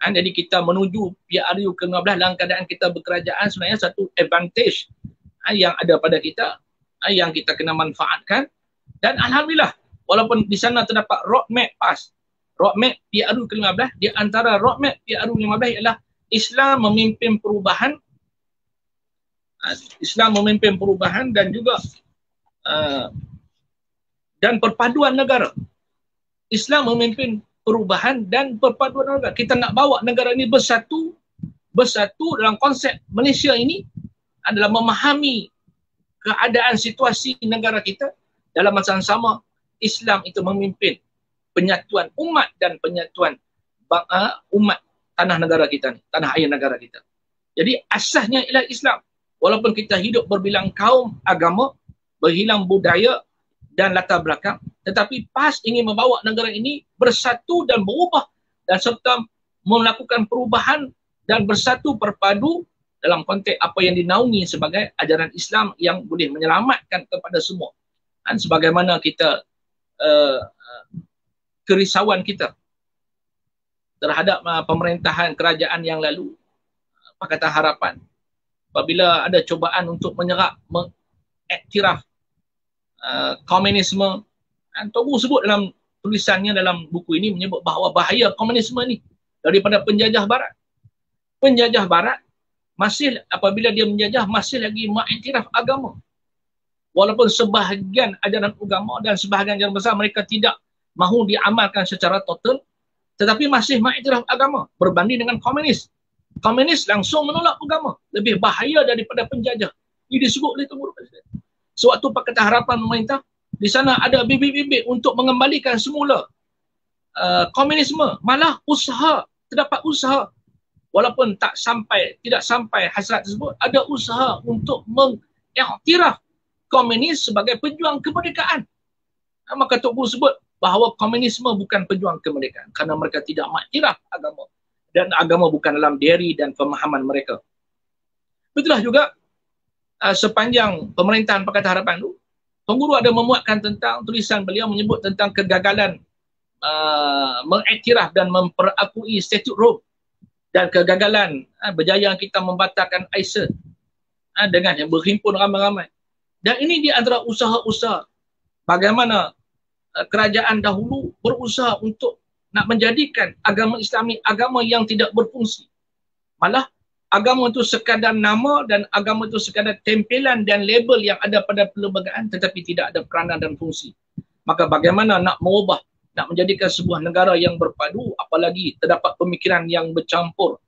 Ha, jadi kita menuju PRU ke-15 dalam keadaan kita berkerajaan sebenarnya satu advantage ha, yang ada pada kita ha, yang kita kena manfaatkan. Dan Alhamdulillah, walaupun di sana terdapat roadmap PAS, roadmap PRU ke-15, di antara roadmap PRU ke-15 ialah Islam memimpin perubahan Islam memimpin perubahan dan juga uh, dan perpaduan negara. Islam memimpin perubahan dan perpaduan negara. Kita nak bawa negara ini bersatu, bersatu dalam konsep Malaysia ini adalah memahami keadaan situasi negara kita dalam masa yang sama Islam itu memimpin penyatuan umat dan penyatuan uh, umat tanah negara kita ni, tanah air negara kita. Jadi asasnya ialah Islam walaupun kita hidup berbilang kaum agama, berhilang budaya dan latar belakang, tetapi PAS ingin membawa negara ini bersatu dan berubah dan serta melakukan perubahan dan bersatu perpadu dalam konteks apa yang dinaungi sebagai ajaran Islam yang boleh menyelamatkan kepada semua. Dan sebagaimana kita uh, kerisauan kita terhadap uh, pemerintahan kerajaan yang lalu, Pakatan Harapan, apabila ada cobaan untuk menyerap mengiktiraf uh, komunisme dan sebut dalam tulisannya dalam buku ini menyebut bahawa bahaya komunisme ni daripada penjajah barat penjajah barat masih apabila dia menjajah masih lagi mengiktiraf agama walaupun sebahagian ajaran agama dan sebahagian yang besar mereka tidak mahu diamalkan secara total tetapi masih mengiktiraf agama berbanding dengan komunis komunis langsung menolak agama. Lebih bahaya daripada penjajah. Ini disebut oleh Tunggul Presiden. Sewaktu Pakatan Harapan memerintah, di sana ada bibit-bibit untuk mengembalikan semula uh, komunisme. Malah usaha, terdapat usaha. Walaupun tak sampai, tidak sampai hasrat tersebut, ada usaha untuk mengiktiraf komunis sebagai pejuang kemerdekaan. Maka Tok Guru sebut bahawa komunisme bukan pejuang kemerdekaan kerana mereka tidak mengiktiraf agama dan agama bukan dalam diri dan pemahaman mereka. Itulah juga uh, sepanjang pemerintahan Pakatan Harapan itu, Tuan Guru ada memuatkan tentang tulisan beliau menyebut tentang kegagalan uh, mengiktiraf dan memperakui statut Rome dan kegagalan uh, berjaya kita membatalkan ISA uh, dengan yang berhimpun ramai-ramai. Dan ini di antara usaha-usaha bagaimana uh, kerajaan dahulu berusaha untuk nak menjadikan agama Islami agama yang tidak berfungsi. Malah agama itu sekadar nama dan agama itu sekadar tempelan dan label yang ada pada perlembagaan tetapi tidak ada peranan dan fungsi. Maka bagaimana nak mengubah, nak menjadikan sebuah negara yang berpadu apalagi terdapat pemikiran yang bercampur,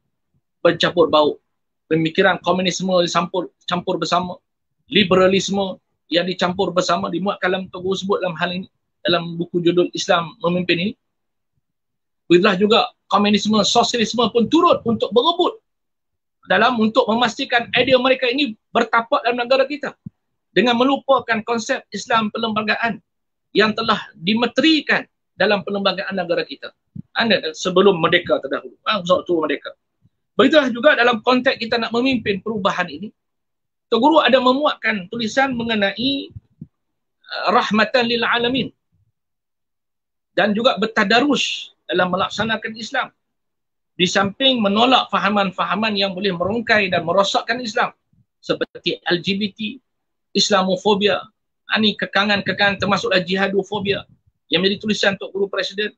bercampur bau. Pemikiran komunisme dicampur campur bersama, liberalisme yang dicampur bersama dimuat dalam Togo sebut dalam hal ini dalam buku judul Islam memimpin ini Begitulah juga komunisme, sosialisme pun turut untuk berebut dalam untuk memastikan idea mereka ini bertapak dalam negara kita. dengan melupakan konsep Islam perlembagaan yang telah dimeterikan dalam perlembagaan negara kita. Anda sebelum merdeka terdahulu. Ah, waktu merdeka. Begitulah juga dalam konteks kita nak memimpin perubahan ini. Tok Guru ada memuatkan tulisan mengenai uh, rahmatan lil alamin. Dan juga bertadarus dalam melaksanakan Islam. Di samping menolak fahaman-fahaman yang boleh merungkai dan merosakkan Islam. Seperti LGBT, Islamofobia, ini kekangan-kekangan termasuklah jihadofobia yang menjadi tulisan Tok Guru Presiden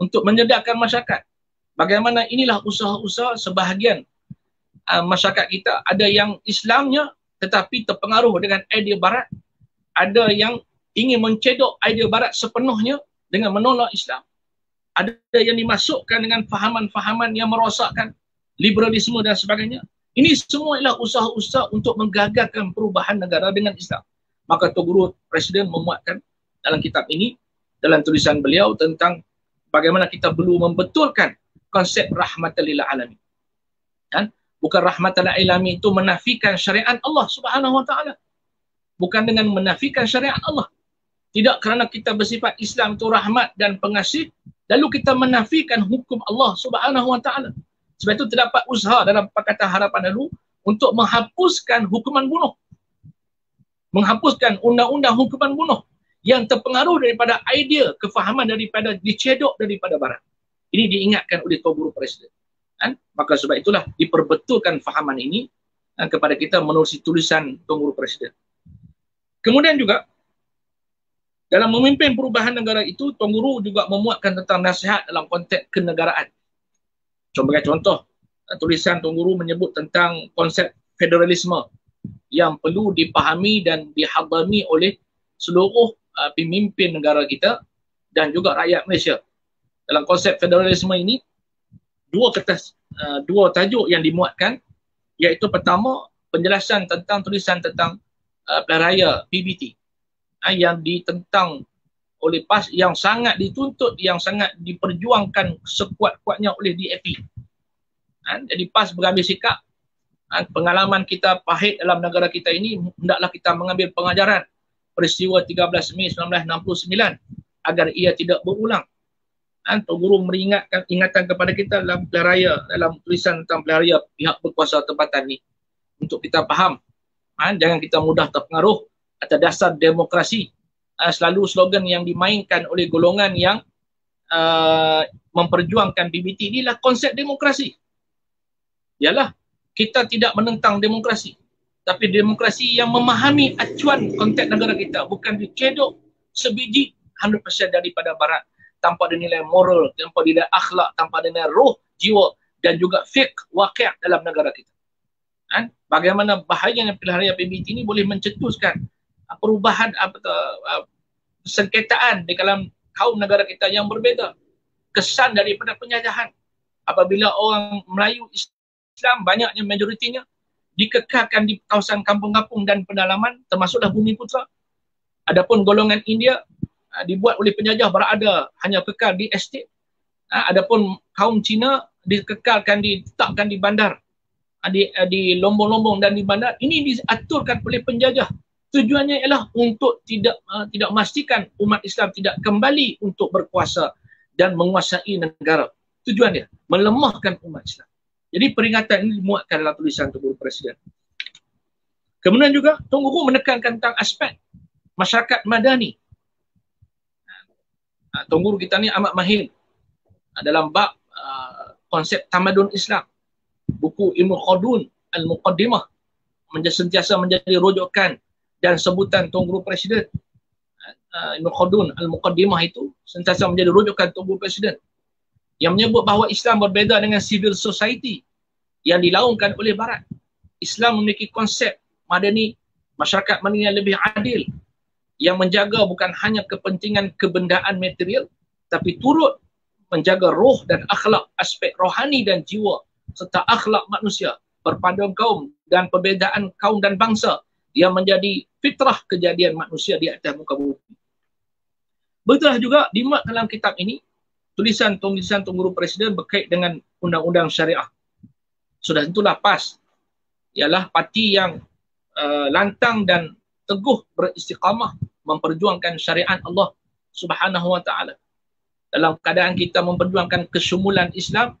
untuk menyedarkan masyarakat bagaimana inilah usaha-usaha sebahagian uh, masyarakat kita ada yang Islamnya tetapi terpengaruh dengan idea barat ada yang ingin mencedok idea barat sepenuhnya dengan menolak Islam ada yang dimasukkan dengan fahaman-fahaman yang merosakkan liberalisme dan sebagainya ini semua ialah usaha-usaha untuk menggagalkan perubahan negara dengan Islam maka Tuan Guru Presiden memuatkan dalam kitab ini dalam tulisan beliau tentang bagaimana kita perlu membetulkan konsep rahmatan lil alamin. Kan? Bukan rahmatan lil alamin itu menafikan syariat Allah Subhanahu wa taala. Bukan dengan menafikan syariat Allah. Tidak kerana kita bersifat Islam itu rahmat dan pengasih lalu kita menafikan hukum Allah Subhanahu wa taala. Sebab itu terdapat usaha dalam Pakatan Harapan dulu untuk menghapuskan hukuman bunuh. Menghapuskan undang-undang hukuman bunuh yang terpengaruh daripada idea kefahaman daripada dicedok daripada barat. Ini diingatkan oleh Tuan Guru Presiden. Kan? Maka sebab itulah diperbetulkan fahaman ini kan, kepada kita menerusi tulisan Tuan Guru Presiden. Kemudian juga dalam memimpin perubahan negara itu, Tuan Guru juga memuatkan tentang nasihat dalam konteks kenegaraan. Sebagai contoh, tulisan Tuan Guru menyebut tentang konsep federalisme yang perlu dipahami dan dihadami oleh seluruh uh, pemimpin negara kita dan juga rakyat Malaysia dalam konsep federalisme ini dua kertas uh, dua tajuk yang dimuatkan iaitu pertama penjelasan tentang tulisan tentang uh, pilihan raya PBT yang ditentang oleh PAS yang sangat dituntut yang sangat diperjuangkan sekuat-kuatnya oleh DAP. Uh, jadi PAS berambil sikap uh, pengalaman kita pahit dalam negara kita ini hendaklah kita mengambil pengajaran peristiwa 13 Mei 1969 agar ia tidak berulang kan Tok Guru meringatkan ingatan kepada kita dalam pilihan raya dalam tulisan tentang pilihan raya pihak berkuasa tempatan ni untuk kita faham kan jangan kita mudah terpengaruh atas dasar demokrasi uh, selalu slogan yang dimainkan oleh golongan yang uh, memperjuangkan BBT inilah konsep demokrasi ialah kita tidak menentang demokrasi tapi demokrasi yang memahami acuan konteks negara kita bukan dicedok sebiji 100% daripada barat tanpa ada nilai moral, tanpa ada nilai akhlak, tanpa ada nilai roh, jiwa dan juga fiqh wakil dalam negara kita. Kan? Bagaimana bahayanya pilihan raya PBT ini boleh mencetuskan perubahan apa tu, sengketaan di dalam kaum negara kita yang berbeza. Kesan daripada penjajahan. Apabila orang Melayu Islam banyaknya majoritinya dikekalkan di kawasan kampung-kampung dan pedalaman termasuklah bumi putra. Adapun golongan India uh, dibuat oleh penjajah berada hanya kekal di estate. Uh, adapun kaum Cina dikekalkan ditetapkan di bandar uh, di uh, di lombong-lombong dan di bandar ini diaturkan oleh penjajah tujuannya ialah untuk tidak uh, tidak memastikan umat Islam tidak kembali untuk berkuasa dan menguasai negara. Tujuannya melemahkan umat Islam. Jadi peringatan ini dimuatkan dalam tulisan Guru Presiden. Kemudian juga Guru menekankan tentang aspek masyarakat madani. Uh, kita ni amat mahir. Uh, dalam bab uh, konsep tamadun Islam. Buku Ibn Khaldun Al-Muqaddimah. Sentiasa menjadi rujukan dan sebutan Tuan Guru Presiden. Uh, Ibn Khaldun Al-Muqaddimah itu sentiasa menjadi rujukan Tuan Guru Presiden yang menyebut bahawa Islam berbeza dengan civil society yang dilaungkan oleh Barat. Islam memiliki konsep madani masyarakat madani yang lebih adil, yang menjaga bukan hanya kepentingan kebendaan material tapi turut menjaga roh dan akhlak aspek rohani dan jiwa serta akhlak manusia perpaduan kaum dan perbezaan kaum dan bangsa yang menjadi fitrah kejadian manusia di atas muka bumi. Begitulah juga dimuat dalam kitab ini tulisan tulisan Tuan Guru Presiden berkait dengan undang-undang syariah. Sudah tentulah PAS ialah parti yang uh, lantang dan teguh beristiqamah memperjuangkan syariat Allah Subhanahu wa taala. Dalam keadaan kita memperjuangkan kesyumulan Islam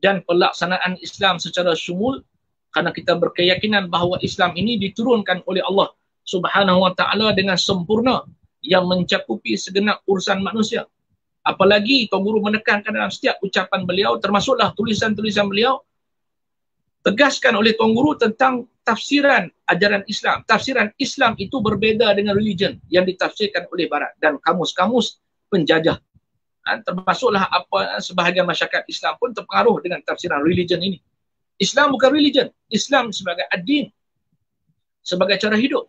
dan pelaksanaan Islam secara syumul kerana kita berkeyakinan bahawa Islam ini diturunkan oleh Allah Subhanahu wa taala dengan sempurna yang mencakupi segenap urusan manusia. Apalagi Tuan Guru menekankan dalam setiap ucapan beliau termasuklah tulisan-tulisan beliau tegaskan oleh Tuan Guru tentang tafsiran ajaran Islam. Tafsiran Islam itu berbeza dengan religion yang ditafsirkan oleh barat dan kamus-kamus penjajah. Ha, termasuklah apa sebahagian masyarakat Islam pun terpengaruh dengan tafsiran religion ini. Islam bukan religion. Islam sebagai adin. Sebagai cara hidup.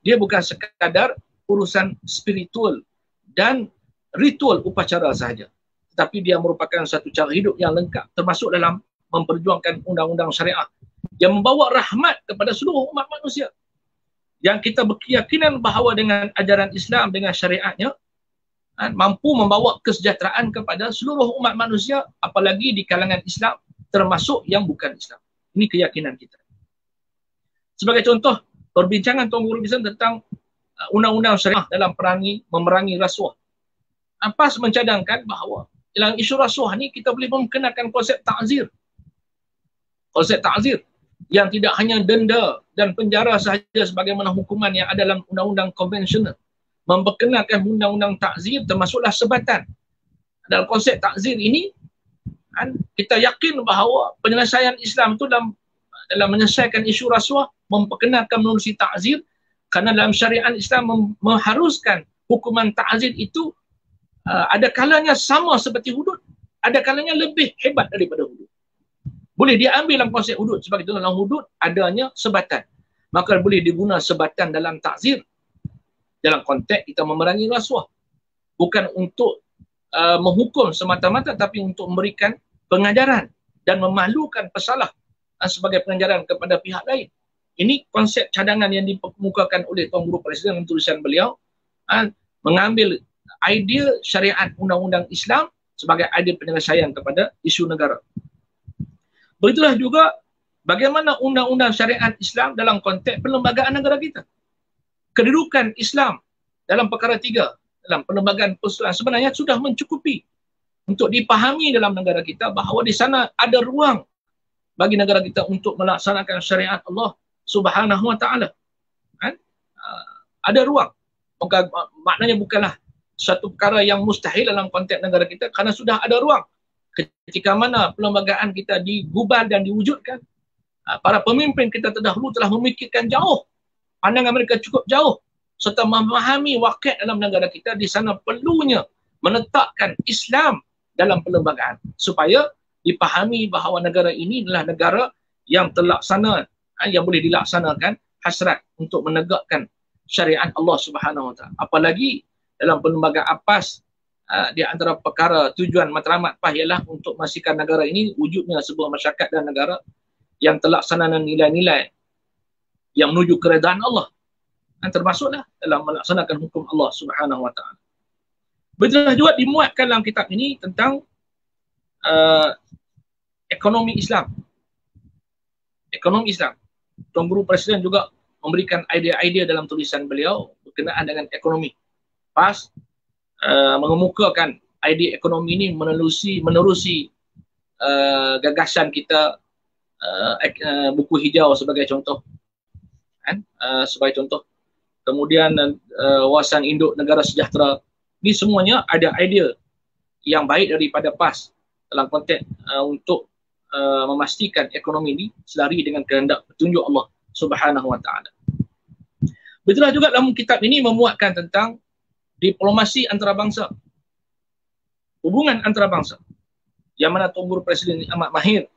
Dia bukan sekadar urusan spiritual dan ritual upacara sahaja. Tetapi dia merupakan satu cara hidup yang lengkap termasuk dalam memperjuangkan undang-undang syariah yang membawa rahmat kepada seluruh umat manusia. Yang kita berkeyakinan bahawa dengan ajaran Islam, dengan syariatnya, kan, mampu membawa kesejahteraan kepada seluruh umat manusia, apalagi di kalangan Islam, termasuk yang bukan Islam. Ini keyakinan kita. Sebagai contoh, perbincangan Tuan Guru Bishan tentang uh, undang-undang syariah dalam perangi, memerangi rasuah. Ampas mencadangkan bahawa dalam isu rasuah ni kita boleh memkenakan konsep takzir. Konsep takzir yang tidak hanya denda dan penjara sahaja sebagaimana hukuman yang ada dalam undang-undang konvensional memperkenalkan undang-undang takzir termasuklah sebatan dalam konsep takzir ini kita yakin bahawa penyelesaian Islam itu dalam dalam menyelesaikan isu rasuah memperkenalkan menerusi takzir kerana dalam syariat Islam mengharuskan hukuman takzir itu uh, ada kalanya sama seperti hudud ada kalanya lebih hebat daripada hudud boleh diambil dalam konsep hudud sebagai contoh dalam hudud adanya sebatan. Maka boleh diguna sebatan dalam takzir. Dalam konteks kita memerangi rasuah. Bukan untuk uh, menghukum semata-mata tapi untuk memberikan pengajaran dan memalukan pesalah uh, sebagai pengajaran kepada pihak lain. Ini konsep cadangan yang dipermukakan oleh Tuan Guru Presiden dalam tulisan beliau uh, mengambil idea syariat undang-undang Islam sebagai idea penyelesaian kepada isu negara. Begitulah juga bagaimana undang-undang syariat Islam dalam konteks perlembagaan negara kita. Kedudukan Islam dalam perkara tiga, dalam perlembagaan persatuan sebenarnya sudah mencukupi untuk dipahami dalam negara kita bahawa di sana ada ruang bagi negara kita untuk melaksanakan syariat Allah Subhanahu Wa Taala. Kan? Uh, ada ruang. Maka maknanya bukanlah satu perkara yang mustahil dalam konteks negara kita kerana sudah ada ruang ketika mana perlembagaan kita digubal dan diwujudkan ah, para pemimpin kita terdahulu telah memikirkan jauh pandangan mereka cukup jauh serta memahami wakil dalam negara kita di sana perlunya menetapkan Islam dalam perlembagaan supaya dipahami bahawa negara ini adalah negara yang terlaksana ah, yang boleh dilaksanakan hasrat untuk menegakkan syariat Allah Subhanahu Wa Taala apalagi dalam perlembagaan APAS uh, di antara perkara tujuan matlamat PAH ialah untuk memastikan negara ini wujudnya sebuah masyarakat dan negara yang terlaksana nilai-nilai yang menuju keredaan Allah. Dan termasuklah dalam melaksanakan hukum Allah Subhanahu Wa Taala. Betul juga dimuatkan dalam kitab ini tentang uh, ekonomi Islam. Ekonomi Islam. Tuan Guru Presiden juga memberikan idea-idea dalam tulisan beliau berkenaan dengan ekonomi. PAS Uh, mengemukakan idea ekonomi ini menerusi menerusi uh, gagasan kita uh, uh, buku hijau sebagai contoh kan uh, sebagai contoh kemudian uh, wawasan induk negara sejahtera ini semuanya ada idea yang baik daripada PAS dalam konteks uh, untuk uh, memastikan ekonomi ini selari dengan kehendak petunjuk Allah Subhanahu wa taala. Betul juga dalam kitab ini memuatkan tentang diplomasi antarabangsa. Hubungan antarabangsa. Yang mana Tuan Guru Presiden amat mahir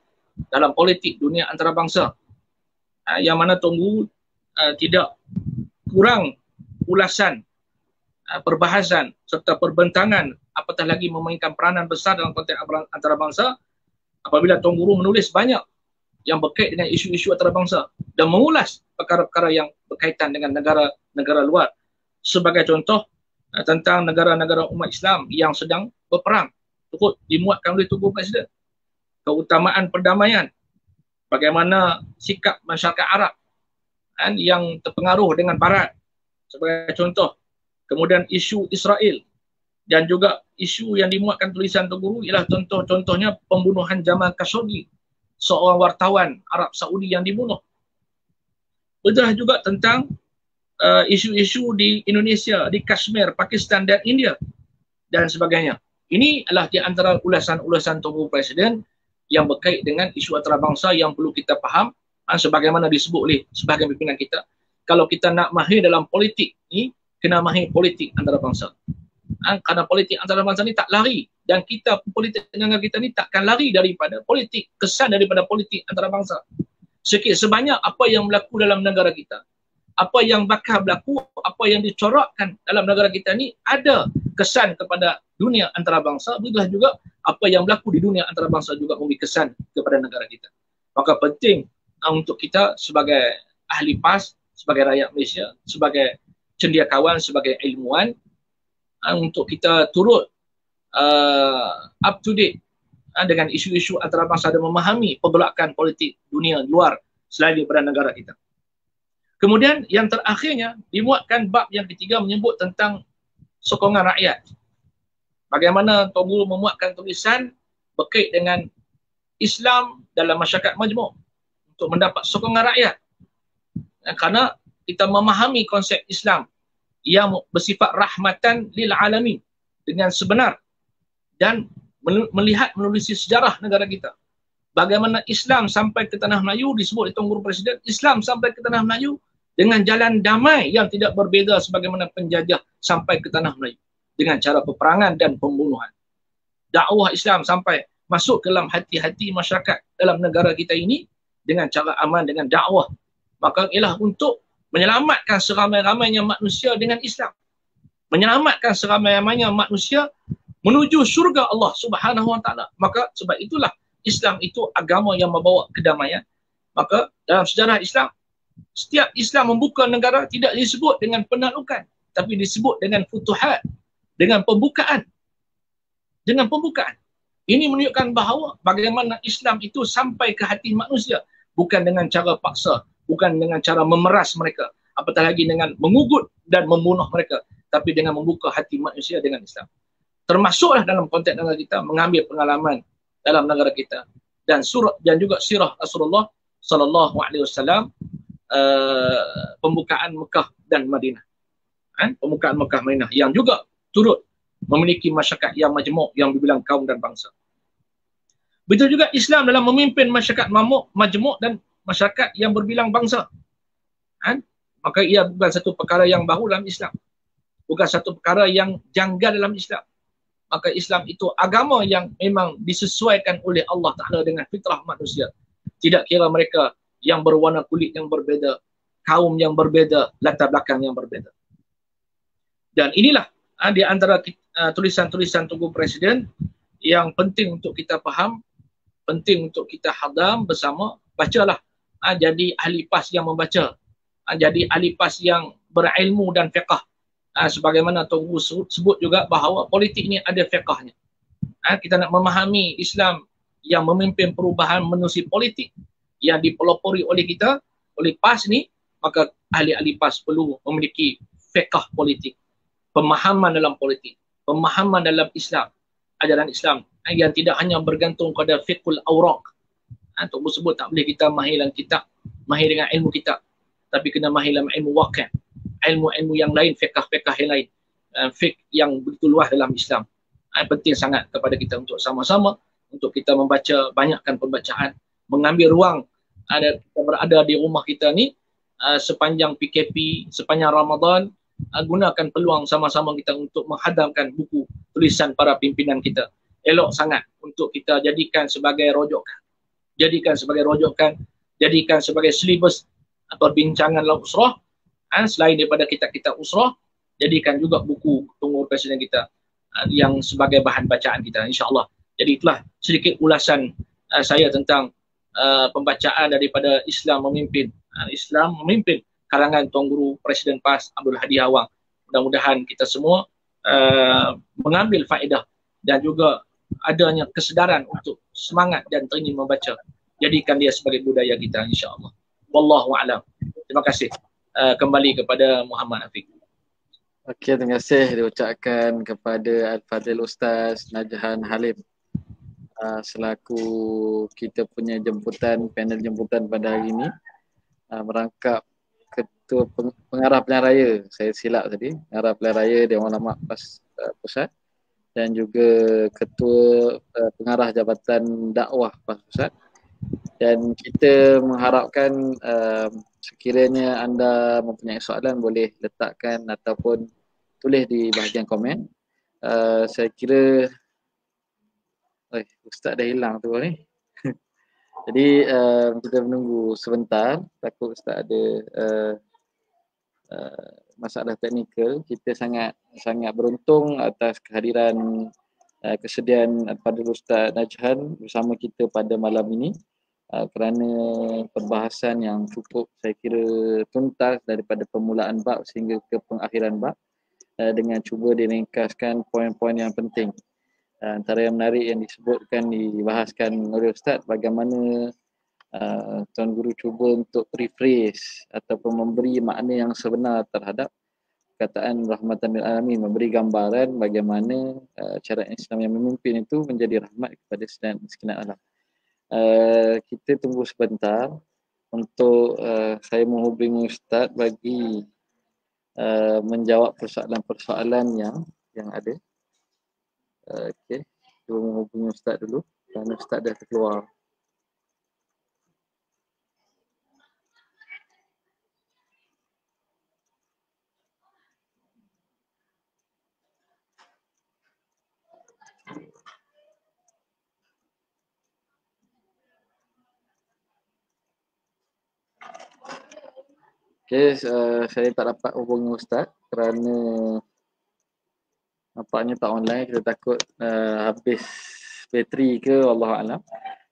dalam politik dunia antarabangsa. Ha, yang mana Tuan Guru uh, tidak kurang ulasan, uh, perbahasan serta perbentangan apatah lagi memainkan peranan besar dalam konteks antarabangsa apabila Tuan Guru menulis banyak yang berkait dengan isu-isu antarabangsa dan mengulas perkara-perkara yang berkaitan dengan negara-negara luar. Sebagai contoh, uh, tentang negara-negara umat Islam yang sedang berperang. Turut dimuatkan oleh Tubuh Presiden. Keutamaan perdamaian. Bagaimana sikap masyarakat Arab kan, yang terpengaruh dengan barat sebagai contoh kemudian isu Israel dan juga isu yang dimuatkan tulisan Tuan Guru ialah contoh-contohnya pembunuhan Jamal Khashoggi seorang wartawan Arab Saudi yang dibunuh betul juga tentang uh, isu-isu di Indonesia, di Kashmir, Pakistan dan India dan sebagainya. Ini adalah di antara ulasan-ulasan Tuan Presiden yang berkait dengan isu antarabangsa yang perlu kita faham ha, sebagaimana disebut oleh sebahagian pimpinan kita. Kalau kita nak mahir dalam politik ni, kena mahir politik antarabangsa. Ha, kerana politik antarabangsa ni tak lari dan kita politik negara kita ni takkan lari daripada politik, kesan daripada politik antarabangsa. Sikit sebanyak apa yang berlaku dalam negara kita, apa yang bakal berlaku, apa yang dicorakkan dalam negara kita ni ada kesan kepada dunia antarabangsa, begitulah juga apa yang berlaku di dunia antarabangsa juga memberi kesan kepada negara kita. Maka penting uh, untuk kita sebagai ahli PAS, sebagai rakyat Malaysia, sebagai cendekiawan, sebagai ilmuwan uh, untuk kita turut uh, up to date uh, dengan isu-isu antarabangsa dan memahami pergolakan politik dunia luar selain daripada negara kita. Kemudian yang terakhirnya dimuatkan bab yang ketiga menyebut tentang sokongan rakyat. Bagaimana Tuan Guru memuatkan tulisan berkait dengan Islam dalam masyarakat majmuk untuk mendapat sokongan rakyat. Ya, kerana kita memahami konsep Islam yang bersifat rahmatan lil alamin dengan sebenar dan melihat menulis sejarah negara kita. Bagaimana Islam sampai ke tanah Melayu disebut oleh Tuan Guru Presiden, Islam sampai ke tanah Melayu dengan jalan damai yang tidak berbeza sebagaimana penjajah sampai ke tanah Melayu dengan cara peperangan dan pembunuhan. Dakwah Islam sampai masuk ke dalam hati-hati masyarakat dalam negara kita ini dengan cara aman dengan dakwah maka ialah untuk menyelamatkan seramai-ramainya manusia dengan Islam. Menyelamatkan seramai-ramainya manusia menuju syurga Allah Subhanahu Wa Taala. Maka sebab itulah Islam itu agama yang membawa kedamaian. Maka dalam sejarah Islam setiap Islam membuka negara tidak disebut dengan penaklukan tapi disebut dengan futuhat dengan pembukaan. Dengan pembukaan. Ini menunjukkan bahawa bagaimana Islam itu sampai ke hati manusia bukan dengan cara paksa, bukan dengan cara memeras mereka, apatah lagi dengan mengugut dan membunuh mereka, tapi dengan membuka hati manusia dengan Islam. Termasuklah dalam konteks negara kita mengambil pengalaman dalam negara kita dan surah dan juga sirah Rasulullah sallallahu alaihi wasallam uh, pembukaan Mekah dan Madinah. Kan? Pembukaan Mekah Madinah yang juga turut memiliki masyarakat yang majmuk yang dibilang kaum dan bangsa. Betul juga Islam dalam memimpin masyarakat mamuk, majmuk dan masyarakat yang berbilang bangsa. Kan? Maka ia bukan satu perkara yang baru dalam Islam. Bukan satu perkara yang janggal dalam Islam. Maka Islam itu agama yang memang disesuaikan oleh Allah Ta'ala dengan fitrah manusia. Tidak kira mereka yang berwarna kulit yang berbeza, kaum yang berbeza, latar belakang yang berbeza. Dan inilah ha, di antara uh, tulisan-tulisan Tugu Presiden yang penting untuk kita faham penting untuk kita hadam bersama bacalah ha, jadi ahli pas yang membaca. Ha, jadi ahli pas yang berilmu dan fiqah. Ha, sebagaimana Tuan Guru sebut juga bahawa politik ini ada fiqahnya. Ha, kita nak memahami Islam yang memimpin perubahan menusi politik yang dipelopori oleh kita oleh PAS ni maka ahli-ahli PAS perlu memiliki fiqah politik. Pemahaman dalam politik. Pemahaman dalam Islam. Ajaran Islam. Yang tidak hanya bergantung pada fiqhul awraq. Ha, untuk sebut tak boleh kita mahir dalam kitab, mahir dengan ilmu kitab. Tapi kena mahir dalam ilmu waqah. Ilmu-ilmu yang lain, fiqh-fiqh yang lain. Uh, fiqh yang begitu luas dalam Islam. Ha, penting sangat kepada kita untuk sama-sama untuk kita membaca, banyakkan pembacaan, mengambil ruang ada kita berada di rumah kita ni uh, sepanjang PKP, sepanjang Ramadan, uh, gunakan peluang sama-sama kita untuk menghadamkan buku tulisan para pimpinan kita elok sangat untuk kita jadikan sebagai rojokan. Jadikan sebagai rojokan, jadikan sebagai silibus atau bincangan dalam usrah. Ha, selain daripada kitab-kitab usrah, jadikan juga buku tunggu presiden kita ha, yang sebagai bahan bacaan kita insyaAllah. Jadi itulah sedikit ulasan uh, saya tentang uh, pembacaan daripada Islam memimpin. Uh, Islam memimpin kalangan Tuan Guru Presiden PAS Abdul Hadi Awang. Mudah-mudahan kita semua uh, mengambil faedah dan juga adanya kesedaran untuk semangat dan teringin membaca. Jadikan dia sebagai budaya kita insya-Allah. Wallahu a'lam. Terima kasih. Uh, kembali kepada Muhammad Afiq. Okey, terima kasih diucapkan kepada Al-Fadhil Ustaz Najahan Halim uh, selaku kita punya jemputan, panel jemputan pada hari ini uh, merangkap ketua peng- pengarah pilihan raya, saya silap tadi, pengarah pilihan raya Dewan Ulama Pas, uh, Pusat dan juga ketua uh, pengarah Jabatan Dakwah Pas Pusat dan kita mengharapkan uh, sekiranya anda mempunyai soalan boleh letakkan ataupun tulis di bahagian komen. Uh, saya kira Oi, ustaz dah hilang tu ni. Jadi uh, kita menunggu sebentar takut ustaz ada uh, uh, masalah teknikal. Kita sangat sangat beruntung atas kehadiran uh, kesediaan pada Ustaz Najhan bersama kita pada malam ini uh, kerana perbahasan yang cukup saya kira tuntas daripada permulaan bab sehingga ke pengakhiran bab uh, dengan cuba diringkaskan poin-poin yang penting. Uh, antara yang menarik yang disebutkan dibahaskan oleh Ustaz bagaimana uh, Tuan Guru cuba untuk rephrase ataupun memberi makna yang sebenar terhadap kataan rahmatan lil alamin memberi gambaran bagaimana uh, cara Islam yang memimpin itu menjadi rahmat kepada sekian sekian alam. Uh, kita tunggu sebentar untuk uh, saya menghubungi Ustaz bagi uh, menjawab persoalan-persoalan yang yang ada. Uh, Okey, cuba menghubungi Ustaz dulu kerana Ustaz dah keluar. Okay, uh, saya tak dapat hubungi Ustaz kerana nampaknya tak online. Kita takut uh, habis bateri ke Allah Alam.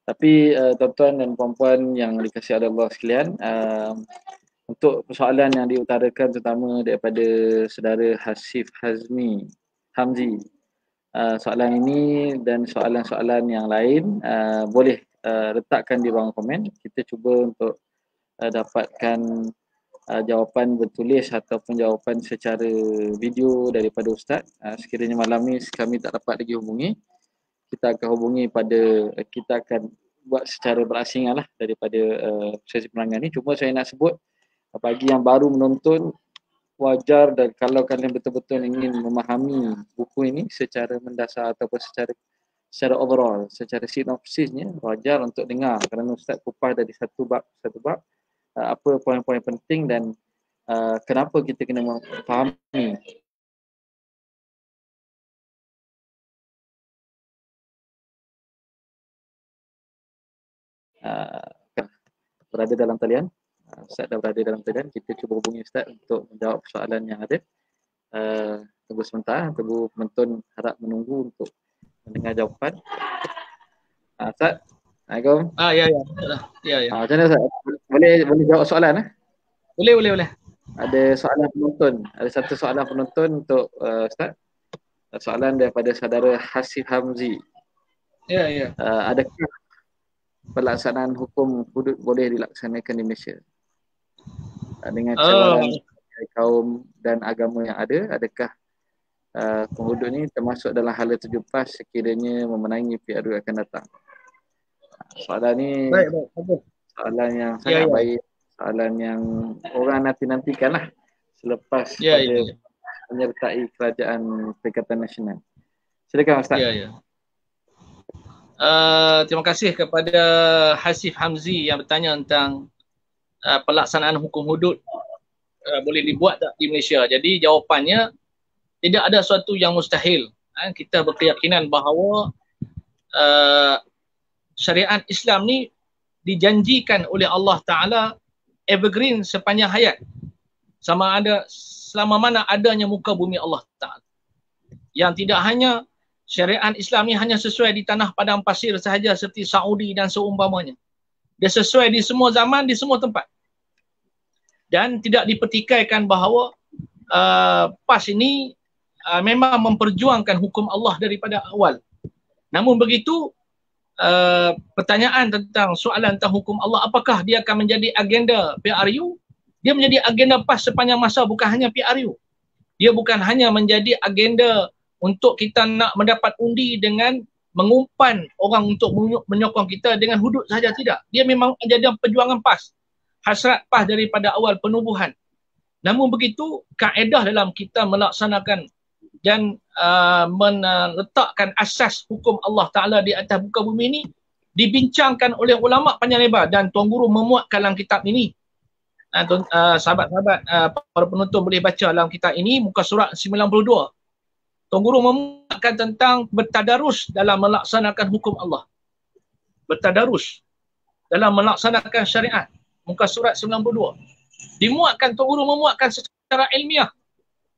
Tapi uh, tuan-tuan dan puan-puan yang dikasihi oleh Allah sekalian, uh, untuk persoalan yang diutarakan terutama daripada saudara Hasif Hazmi, Hamzi, uh, soalan ini dan soalan-soalan yang lain uh, boleh uh, letakkan di ruang komen. Kita cuba untuk uh, dapatkan uh, jawapan bertulis ataupun jawapan secara video daripada Ustaz. Uh, sekiranya malam ni kami tak dapat lagi hubungi, kita akan hubungi pada, uh, kita akan buat secara berasingan lah daripada uh, sesi penerangan ni. Cuma saya nak sebut uh, bagi yang baru menonton, wajar dan kalau kalian betul-betul ingin memahami buku ini secara mendasar ataupun secara secara overall, secara sinopsisnya wajar untuk dengar kerana Ustaz kupas dari satu bab satu bab uh, apa poin-poin penting dan uh, kenapa kita kena memahami. Uh, berada dalam talian. Uh, Ustaz dah berada dalam talian. Kita cuba hubungi Ustaz untuk menjawab soalan yang ada. Uh, tunggu sebentar. Tunggu penonton harap menunggu untuk mendengar jawapan. Uh, Ustaz Assalamualaikum. Ah ya ya. Ya ya. Ah, macam mana Ustaz? Boleh boleh jawab soalan eh? Boleh boleh boleh. Ada soalan penonton. Ada satu soalan penonton untuk uh, Ustaz. Soalan daripada saudara Hasif Hamzi. Ya ya. Uh, adakah pelaksanaan hukum hudud boleh dilaksanakan di Malaysia? Uh, dengan cabaran oh. kaum dan agama yang ada, adakah uh, penghudud ni termasuk dalam hala tujuh pas sekiranya memenangi PRU akan datang? Soalan ni baik, baik. soalan yang ya, sangat ya, ya. baik soalan yang orang nanti-nantikan lah selepas ya, pada ya. menyertai kerajaan Perikatan Nasional silakan Ustaz ya, ya. Uh, terima kasih kepada Hasif Hamzi yang bertanya tentang uh, pelaksanaan hukum hudud uh, boleh dibuat tak di Malaysia jadi jawapannya tidak ada sesuatu yang mustahil uh, kita berkeyakinan bahawa uh, syariat Islam ni dijanjikan oleh Allah Ta'ala evergreen sepanjang hayat. Sama ada selama mana adanya muka bumi Allah Ta'ala. Yang tidak hanya syariat Islam ni hanya sesuai di tanah padang pasir sahaja seperti Saudi dan seumpamanya. Dia sesuai di semua zaman, di semua tempat. Dan tidak dipertikaikan bahawa uh, PAS ini uh, memang memperjuangkan hukum Allah daripada awal. Namun begitu, Uh, pertanyaan tentang soalan tentang hukum Allah apakah dia akan menjadi agenda PRU Dia menjadi agenda PAS sepanjang masa bukan hanya PRU. Dia bukan hanya menjadi agenda untuk kita nak mendapat undi dengan mengumpan orang untuk menyokong kita dengan hudud saja tidak. Dia memang jadi perjuangan PAS. Hasrat PAS daripada awal penubuhan. Namun begitu, kaedah dalam kita melaksanakan dan uh, meletakkan asas hukum Allah Ta'ala di atas buka bumi ini dibincangkan oleh ulama panjang lebar dan Tuan Guru memuatkan dalam kitab ini. Uh, uh, sahabat-sahabat, uh, para penonton boleh baca dalam kitab ini, muka surat 92. Tuan Guru memuatkan tentang bertadarus dalam melaksanakan hukum Allah. Bertadarus dalam melaksanakan syariat. Muka surat 92. Dimuatkan, Tuan Guru memuatkan secara ilmiah.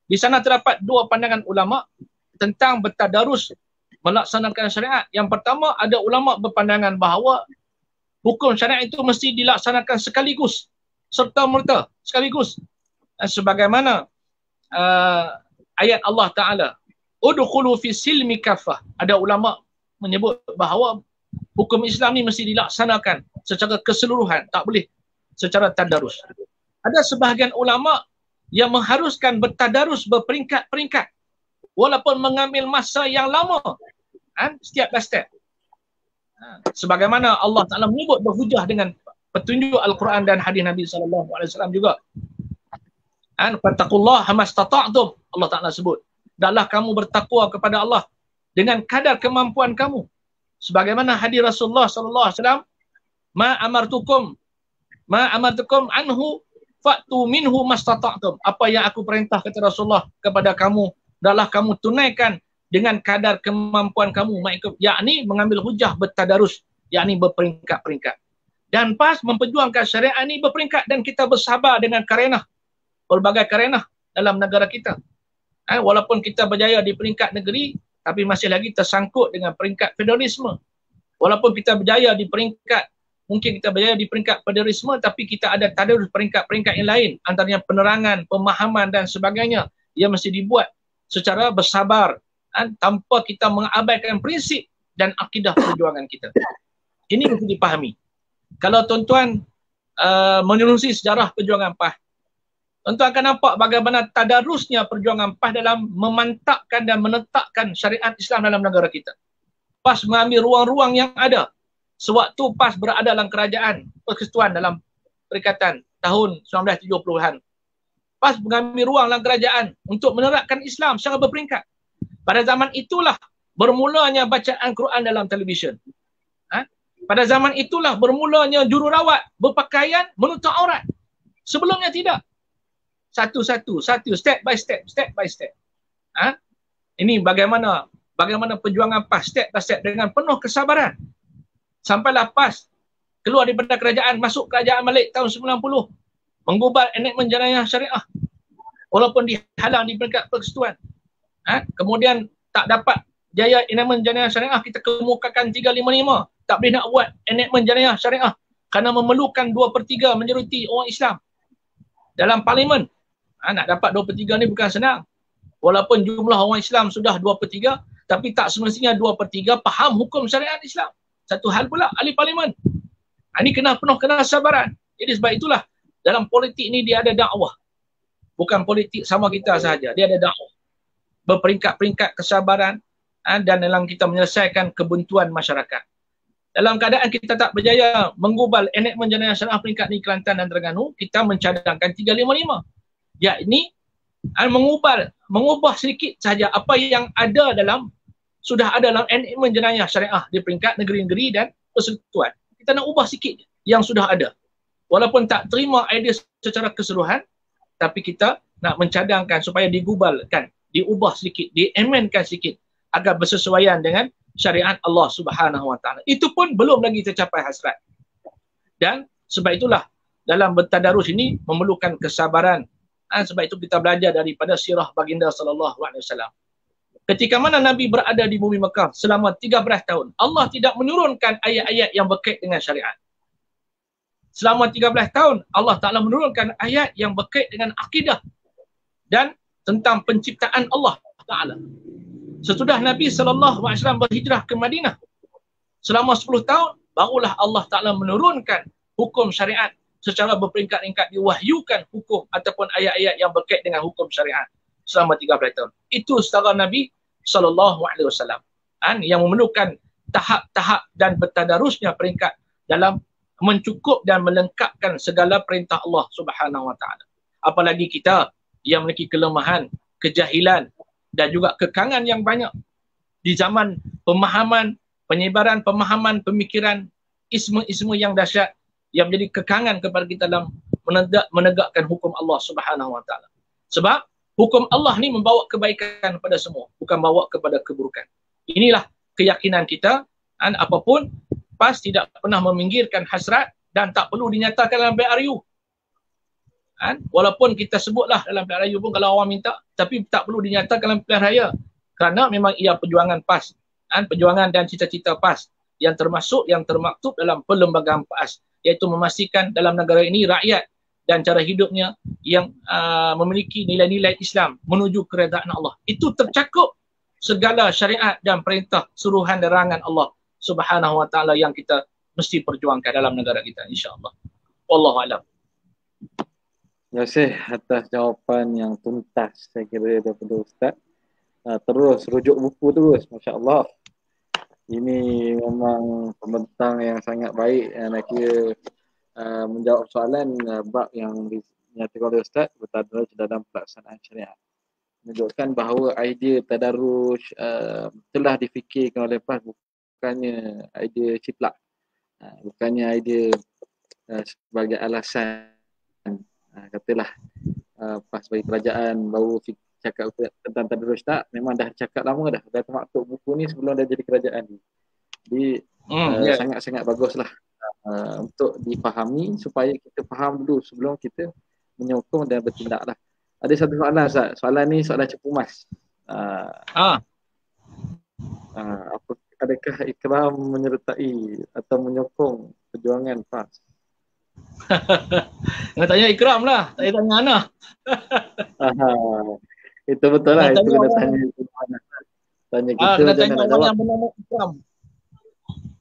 Di sana terdapat dua pandangan ulama tentang bertadarus melaksanakan syariat. Yang pertama, ada ulama berpandangan bahawa hukum syariat itu mesti dilaksanakan sekaligus. Serta merta, sekaligus. Sebagaimana uh, ayat Allah Ta'ala udkhulu fi silmi kafah. Ada ulama menyebut bahawa hukum Islam ni mesti dilaksanakan secara keseluruhan, tak boleh secara tadarus. Ada sebahagian ulama yang mengharuskan bertadarus berperingkat-peringkat walaupun mengambil masa yang lama ha? setiap step. Ha? Sebagaimana Allah Taala menyebut berhujah dengan petunjuk Al-Quran dan hadis Nabi sallallahu alaihi wasallam juga. An fattaqullah hamastata'tum Allah Taala sebut adalah kamu bertakwa kepada Allah dengan kadar kemampuan kamu. Sebagaimana hadis Rasulullah sallallahu alaihi wasallam, "Ma amartukum ma amartukum anhu fa'tu minhu mastata'tum." Apa yang aku perintah kata Rasulullah kepada kamu, adalah kamu tunaikan dengan kadar kemampuan kamu, yakni mengambil hujah bertadarus, yakni berperingkat-peringkat. Dan pas memperjuangkan syariat ini berperingkat dan kita bersabar dengan karenah, pelbagai karenah dalam negara kita eh, walaupun kita berjaya di peringkat negeri tapi masih lagi tersangkut dengan peringkat federalisme walaupun kita berjaya di peringkat mungkin kita berjaya di peringkat federalisme tapi kita ada tadarus peringkat-peringkat yang lain antaranya penerangan, pemahaman dan sebagainya yang mesti dibuat secara bersabar eh, tanpa kita mengabaikan prinsip dan akidah perjuangan kita ini mesti dipahami kalau tuan-tuan uh, menerusi sejarah perjuangan PAH Tentu akan nampak bagaimana tadarusnya perjuangan PAS dalam memantapkan dan menetapkan syariat Islam dalam negara kita. PAS mengambil ruang-ruang yang ada. Sewaktu PAS berada dalam kerajaan persekutuan dalam perikatan tahun 1970-an. PAS mengambil ruang dalam kerajaan untuk menerapkan Islam secara berperingkat. Pada zaman itulah bermulanya bacaan Quran dalam televisyen. Ha? Pada zaman itulah bermulanya jururawat berpakaian menutup aurat. Sebelumnya tidak satu-satu, satu step by step, step by step. Ha? Ini bagaimana bagaimana perjuangan PAS step by step dengan penuh kesabaran. Sampailah PAS keluar daripada kerajaan, masuk kerajaan Malik tahun 90. Menggubal enakmen jenayah syariah. Walaupun dihalang di peringkat persekutuan. Ha? Kemudian tak dapat jaya enakmen jenayah syariah, kita kemukakan 355. Tak boleh nak buat enakmen jenayah syariah kerana memerlukan 2 per 3 majoriti orang Islam dalam parlimen Ha, nak dapat 2 per 3 ni bukan senang. Walaupun jumlah orang Islam sudah 2 per 3, tapi tak semestinya 2 per 3 faham hukum syariat Islam. Satu hal pula, ahli parlimen. Ini kena penuh kena sabaran. Jadi sebab itulah, dalam politik ni dia ada dakwah. Bukan politik sama kita sahaja. Dia ada dakwah. Berperingkat-peringkat kesabaran ha, dan dalam kita menyelesaikan kebuntuan masyarakat. Dalam keadaan kita tak berjaya menggubal enakmen jenayah syariah peringkat ni Kelantan dan Terengganu, kita mencadangkan 355 yakni uh, mengubah mengubah sedikit saja apa yang ada dalam sudah ada dalam enactment jenayah syariah di peringkat negeri-negeri dan persekutuan. Kita nak ubah sikit yang sudah ada. Walaupun tak terima idea secara keseluruhan, tapi kita nak mencadangkan supaya digubalkan, diubah sedikit, diamendkan sedikit agar bersesuaian dengan syariat Allah Subhanahu Wa Taala. Itu pun belum lagi tercapai hasrat. Dan sebab itulah dalam bertadarus ini memerlukan kesabaran Ha, sebab itu kita belajar daripada sirah baginda sallallahu alaihi wasallam. Ketika mana Nabi berada di bumi Mekah selama 13 tahun, Allah tidak menurunkan ayat-ayat yang berkait dengan syariat. Selama 13 tahun, Allah Ta'ala menurunkan ayat yang berkait dengan akidah dan tentang penciptaan Allah Ta'ala. Sesudah Nabi SAW berhijrah ke Madinah, selama 10 tahun, barulah Allah Ta'ala menurunkan hukum syariat secara berperingkat-ringkat diwahyukan hukum ataupun ayat-ayat yang berkait dengan hukum syariat selama 13 tahun. Itu setara Nabi sallallahu alaihi wasallam. Kan yang memerlukan tahap-tahap dan bertadarusnya peringkat dalam mencukup dan melengkapkan segala perintah Allah Subhanahu wa taala. Apalagi kita yang memiliki kelemahan, kejahilan dan juga kekangan yang banyak di zaman pemahaman, penyebaran pemahaman, pemikiran ismu-ismu yang dahsyat yang menjadi kekangan kepada kita dalam menegak, menegakkan hukum Allah Subhanahu Wa Taala. Sebab hukum Allah ni membawa kebaikan kepada semua, bukan bawa kepada keburukan. Inilah keyakinan kita dan apapun PAS tidak pernah meminggirkan hasrat dan tak perlu dinyatakan dalam PRU. Kan? Walaupun kita sebutlah dalam PRU pun kalau orang minta, tapi tak perlu dinyatakan dalam pilihan raya. Kerana memang ia perjuangan PAS. Kan? Perjuangan dan cita-cita PAS yang termasuk yang termaktub dalam perlembagaan PAS iaitu memastikan dalam negara ini rakyat dan cara hidupnya yang uh, memiliki nilai-nilai Islam menuju keredaan Allah. Itu tercakup segala syariat dan perintah suruhan derangan Allah Subhanahu wa taala yang kita mesti perjuangkan dalam negara kita insya-Allah. Wallahu a'lam. Terima kasih atas jawapan yang tuntas saya kira daripada ustaz. Uh, terus rujuk buku terus masya-Allah ini memang pembentang yang sangat baik nak kira uh, menjawab soalan uh, bab yang dinyatakan oleh Ustaz bertadarus dalam pelaksanaan syariat. Menunjukkan bahawa idea tadarus uh, telah difikirkan oleh PAS bukannya idea ciplak. Uh, bukannya idea uh, sebagai alasan uh, katalah uh, PAS bagi kerajaan baru fikir cakap tentang tadarus tak memang dah cakap lama dah dah termaktub buku ni sebelum dah jadi kerajaan ni jadi hmm, uh, yeah. sangat-sangat baguslah uh, untuk dipahami supaya kita faham dulu sebelum kita menyokong dan bertindak lah ada satu soalan Ustaz. soalan ni soalan cepu mas uh, ah. uh, apa adakah ikram menyertai atau menyokong perjuangan PAS Nak tanya Ikram lah, tak tanya Ana. Itu betul lah. Itu kena tanya. Tanya kita. Ah, kena tanya orang yang bernama Ikram.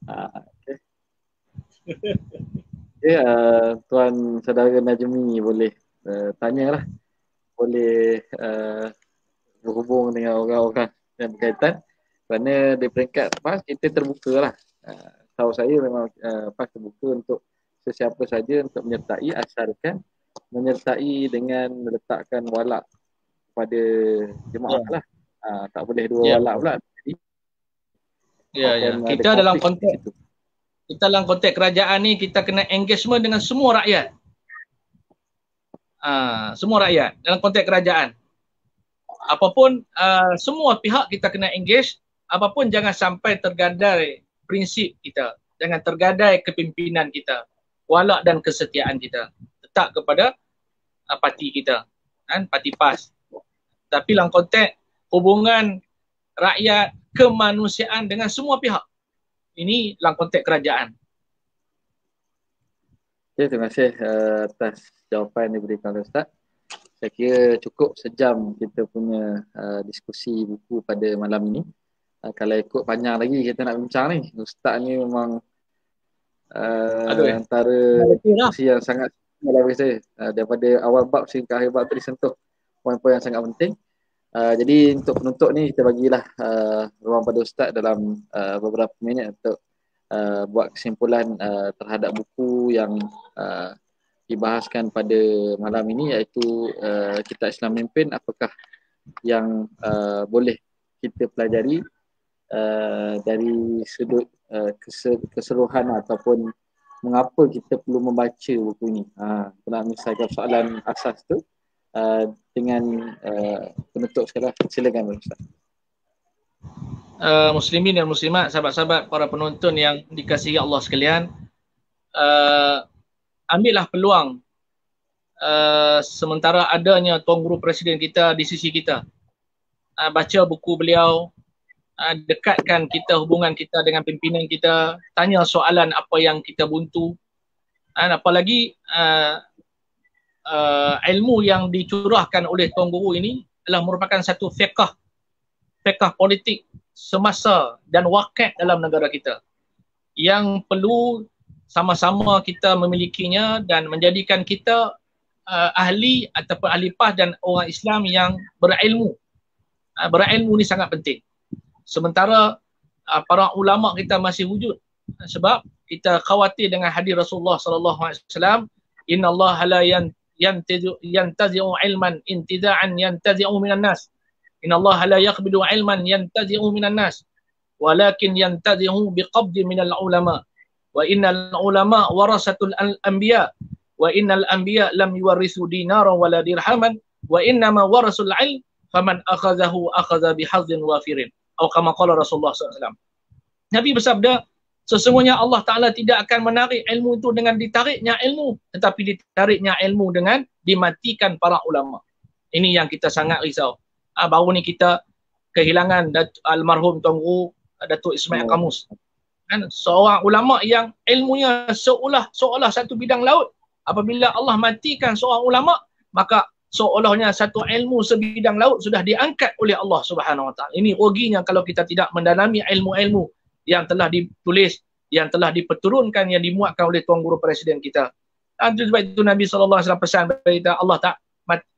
Ah, okay, uh, Tuan Saudara Najmi boleh uh, tanyalah. Boleh uh, berhubung dengan orang-orang yang berkaitan. Kerana di peringkat PAS kita terbuka lah. Uh, tahu saya memang uh, PAS terbuka untuk sesiapa saja untuk menyertai asalkan menyertai dengan meletakkan walak kepada jemaah yeah. lah. Ha, tak boleh dua yeah. walak pula. Jadi, ya, ya. Kita dalam konteks itu. Kita dalam konteks kerajaan ni kita kena engagement dengan semua rakyat. Ha, semua rakyat dalam konteks kerajaan. Apapun uh, semua pihak kita kena engage, apapun jangan sampai tergadai prinsip kita, jangan tergadai kepimpinan kita, walak dan kesetiaan kita. Tetap kepada uh, parti kita, kan? Parti PAS tapi dalam konteks hubungan rakyat kemanusiaan dengan semua pihak. Ini dalam konteks kerajaan. Okay, terima kasih uh, atas jawapan yang diberikan oleh Ustaz. Saya kira cukup sejam kita punya uh, diskusi buku pada malam ini. Uh, kalau ikut panjang lagi kita nak bincang ni. Ustaz ni memang uh, Aduh, antara diskusi yang sangat dalam saya. Uh, daripada awal bab sehingga akhir bab tu disentuh poin-poin yang sangat penting. Uh, jadi untuk penutup ni kita bagilah uh, ruang pada Ustaz dalam uh, beberapa minit untuk uh, buat kesimpulan uh, terhadap buku yang uh, dibahaskan pada malam ini iaitu uh, Kitab Islam Memimpin apakah yang uh, boleh kita pelajari uh, dari sudut uh, keseluruhan ataupun mengapa kita perlu membaca buku ini. Ha, nak misalkan soalan asas tu. Uh, dengan uh, penutup sekarang. Silakan Ustaz. Uh, muslimin dan muslimat, sahabat-sahabat para penonton yang dikasihi Allah sekalian, uh, ambillah peluang uh, sementara adanya Tuan Guru Presiden kita di sisi kita. Uh, baca buku beliau, uh, dekatkan kita hubungan kita dengan pimpinan kita, tanya soalan apa yang kita buntu. Uh, apalagi uh, uh, ilmu yang dicurahkan oleh Tuan Guru ini adalah merupakan satu fiqah fiqah politik semasa dan wakil dalam negara kita yang perlu sama-sama kita memilikinya dan menjadikan kita uh, ahli ataupun ahli pas dan orang Islam yang berilmu. Uh, berilmu ni sangat penting. Sementara uh, para ulama kita masih wujud sebab kita khawatir dengan hadis Rasulullah sallallahu alaihi wasallam inna Allah la yantazi'u yantazi'u ilman intiza'an yantazi'u minan nas. Inna Allah la yaqbidu ilman yantazi'u minan nas. Walakin yantazi'u biqabdi minal ulama. Wa innal ulama warasatul anbiya. Wa innal anbiya lam yuwarrisu dinara wala dirhaman. Wa innama warasul ilm faman akhadhahu akhadha bihazzin wafirin. Atau kama qala Rasulullah SAW Nabi bersabda Sesungguhnya Allah Ta'ala tidak akan menarik ilmu itu dengan ditariknya ilmu. Tetapi ditariknya ilmu dengan dimatikan para ulama. Ini yang kita sangat risau. Ha, baru ni kita kehilangan Dat- almarhum Tuan Guru Datuk Ismail Kamus. Kan? Seorang ulama yang ilmunya seolah seolah satu bidang laut. Apabila Allah matikan seorang ulama, maka seolahnya satu ilmu sebidang laut sudah diangkat oleh Allah Subhanahu Wa Taala. Ini ruginya kalau kita tidak mendalami ilmu-ilmu yang telah ditulis, yang telah diperturunkan, yang dimuatkan oleh Tuan Guru Presiden kita. Dan sebab itu Nabi SAW pesan kepada kita, Allah tak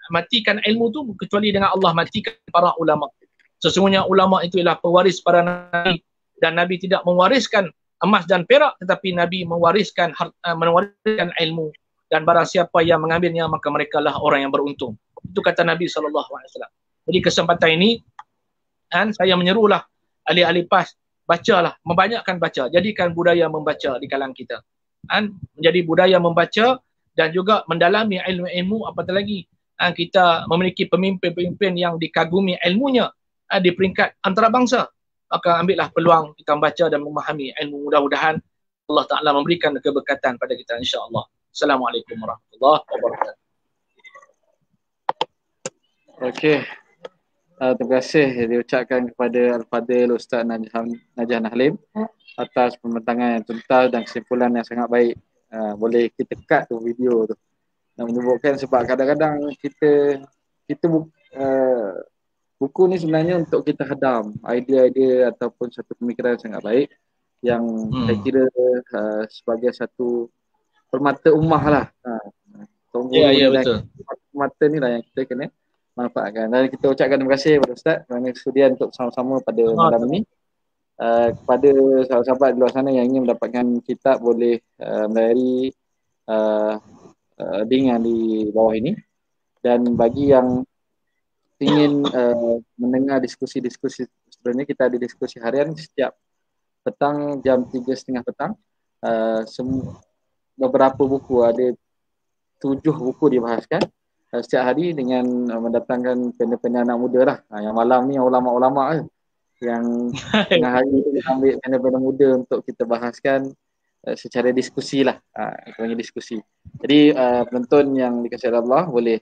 matikan ilmu tu kecuali dengan Allah matikan para ulama. Sesungguhnya ulama itu ialah pewaris para Nabi dan Nabi tidak mewariskan emas dan perak tetapi Nabi mewariskan uh, mewariskan ilmu dan barang siapa yang mengambilnya maka mereka lah orang yang beruntung. Itu kata Nabi SAW. Jadi kesempatan ini dan saya menyerulah ahli-ahli PAS bacalah, membanyakkan baca. Jadikan budaya membaca di kalangan kita. Kan? Menjadi budaya membaca dan juga mendalami ilmu-ilmu apatah lagi. Kan? Kita memiliki pemimpin-pemimpin yang dikagumi ilmunya kan? di peringkat antarabangsa. Maka ambillah peluang kita membaca dan memahami ilmu. Mudah-mudahan Allah Ta'ala memberikan keberkatan pada kita insyaAllah. Assalamualaikum warahmatullahi wabarakatuh. Okey. Uh, terima kasih diucapkan kepada Al-Fadhil Ustaz Najah, Najah Nahlim atas pembentangan yang tuntas dan kesimpulan yang sangat baik. Uh, boleh kita cut tu video tu. Dan menyebutkan sebab kadang-kadang kita kita bu, uh, buku ni sebenarnya untuk kita hadam idea-idea ataupun satu pemikiran yang sangat baik yang hmm. saya kira uh, sebagai satu permata ummah lah. Uh, ya, ya betul. Permata ni lah yang kita kena manfaatkan. Dan kita ucapkan terima kasih kepada Ustaz kerana kesudian untuk sama-sama pada oh, malam ini. Uh, kepada sahabat-sahabat di luar sana yang ingin mendapatkan kitab boleh uh, melayari uh, uh, link yang di bawah ini. Dan bagi yang ingin uh, mendengar diskusi-diskusi sebenarnya kita ada diskusi harian setiap petang jam tiga setengah petang. Uh, beberapa buku ada tujuh buku dibahaskan uh, setiap hari dengan uh, mendatangkan pendek-pendek anak muda lah. Uh, yang malam ni ulama-ulama lah. Yang tengah hari tu kita ambil pendek-pendek muda untuk kita bahaskan uh, secara diskusi lah. Uh, diskusi. Jadi uh, penonton yang dikasih Allah boleh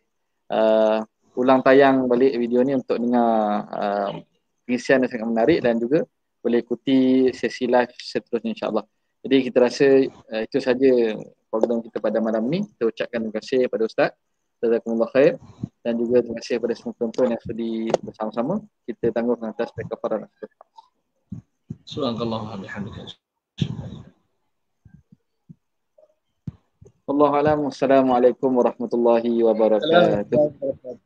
uh, ulang tayang balik video ni untuk dengar uh, pengisian yang sangat menarik dan juga boleh ikuti sesi live seterusnya insyaAllah. Jadi kita rasa uh, itu saja program kita pada malam ni. Kita ucapkan terima kasih kepada Ustaz. Jazakumullah khair dan juga terima kasih kepada semua penonton yang sudi bersama-sama kita tangguhkan atas kafaran Subhanallah bihamdika. Wallahu a'lam. Wassalamualaikum warahmatullahi wabarakatuh.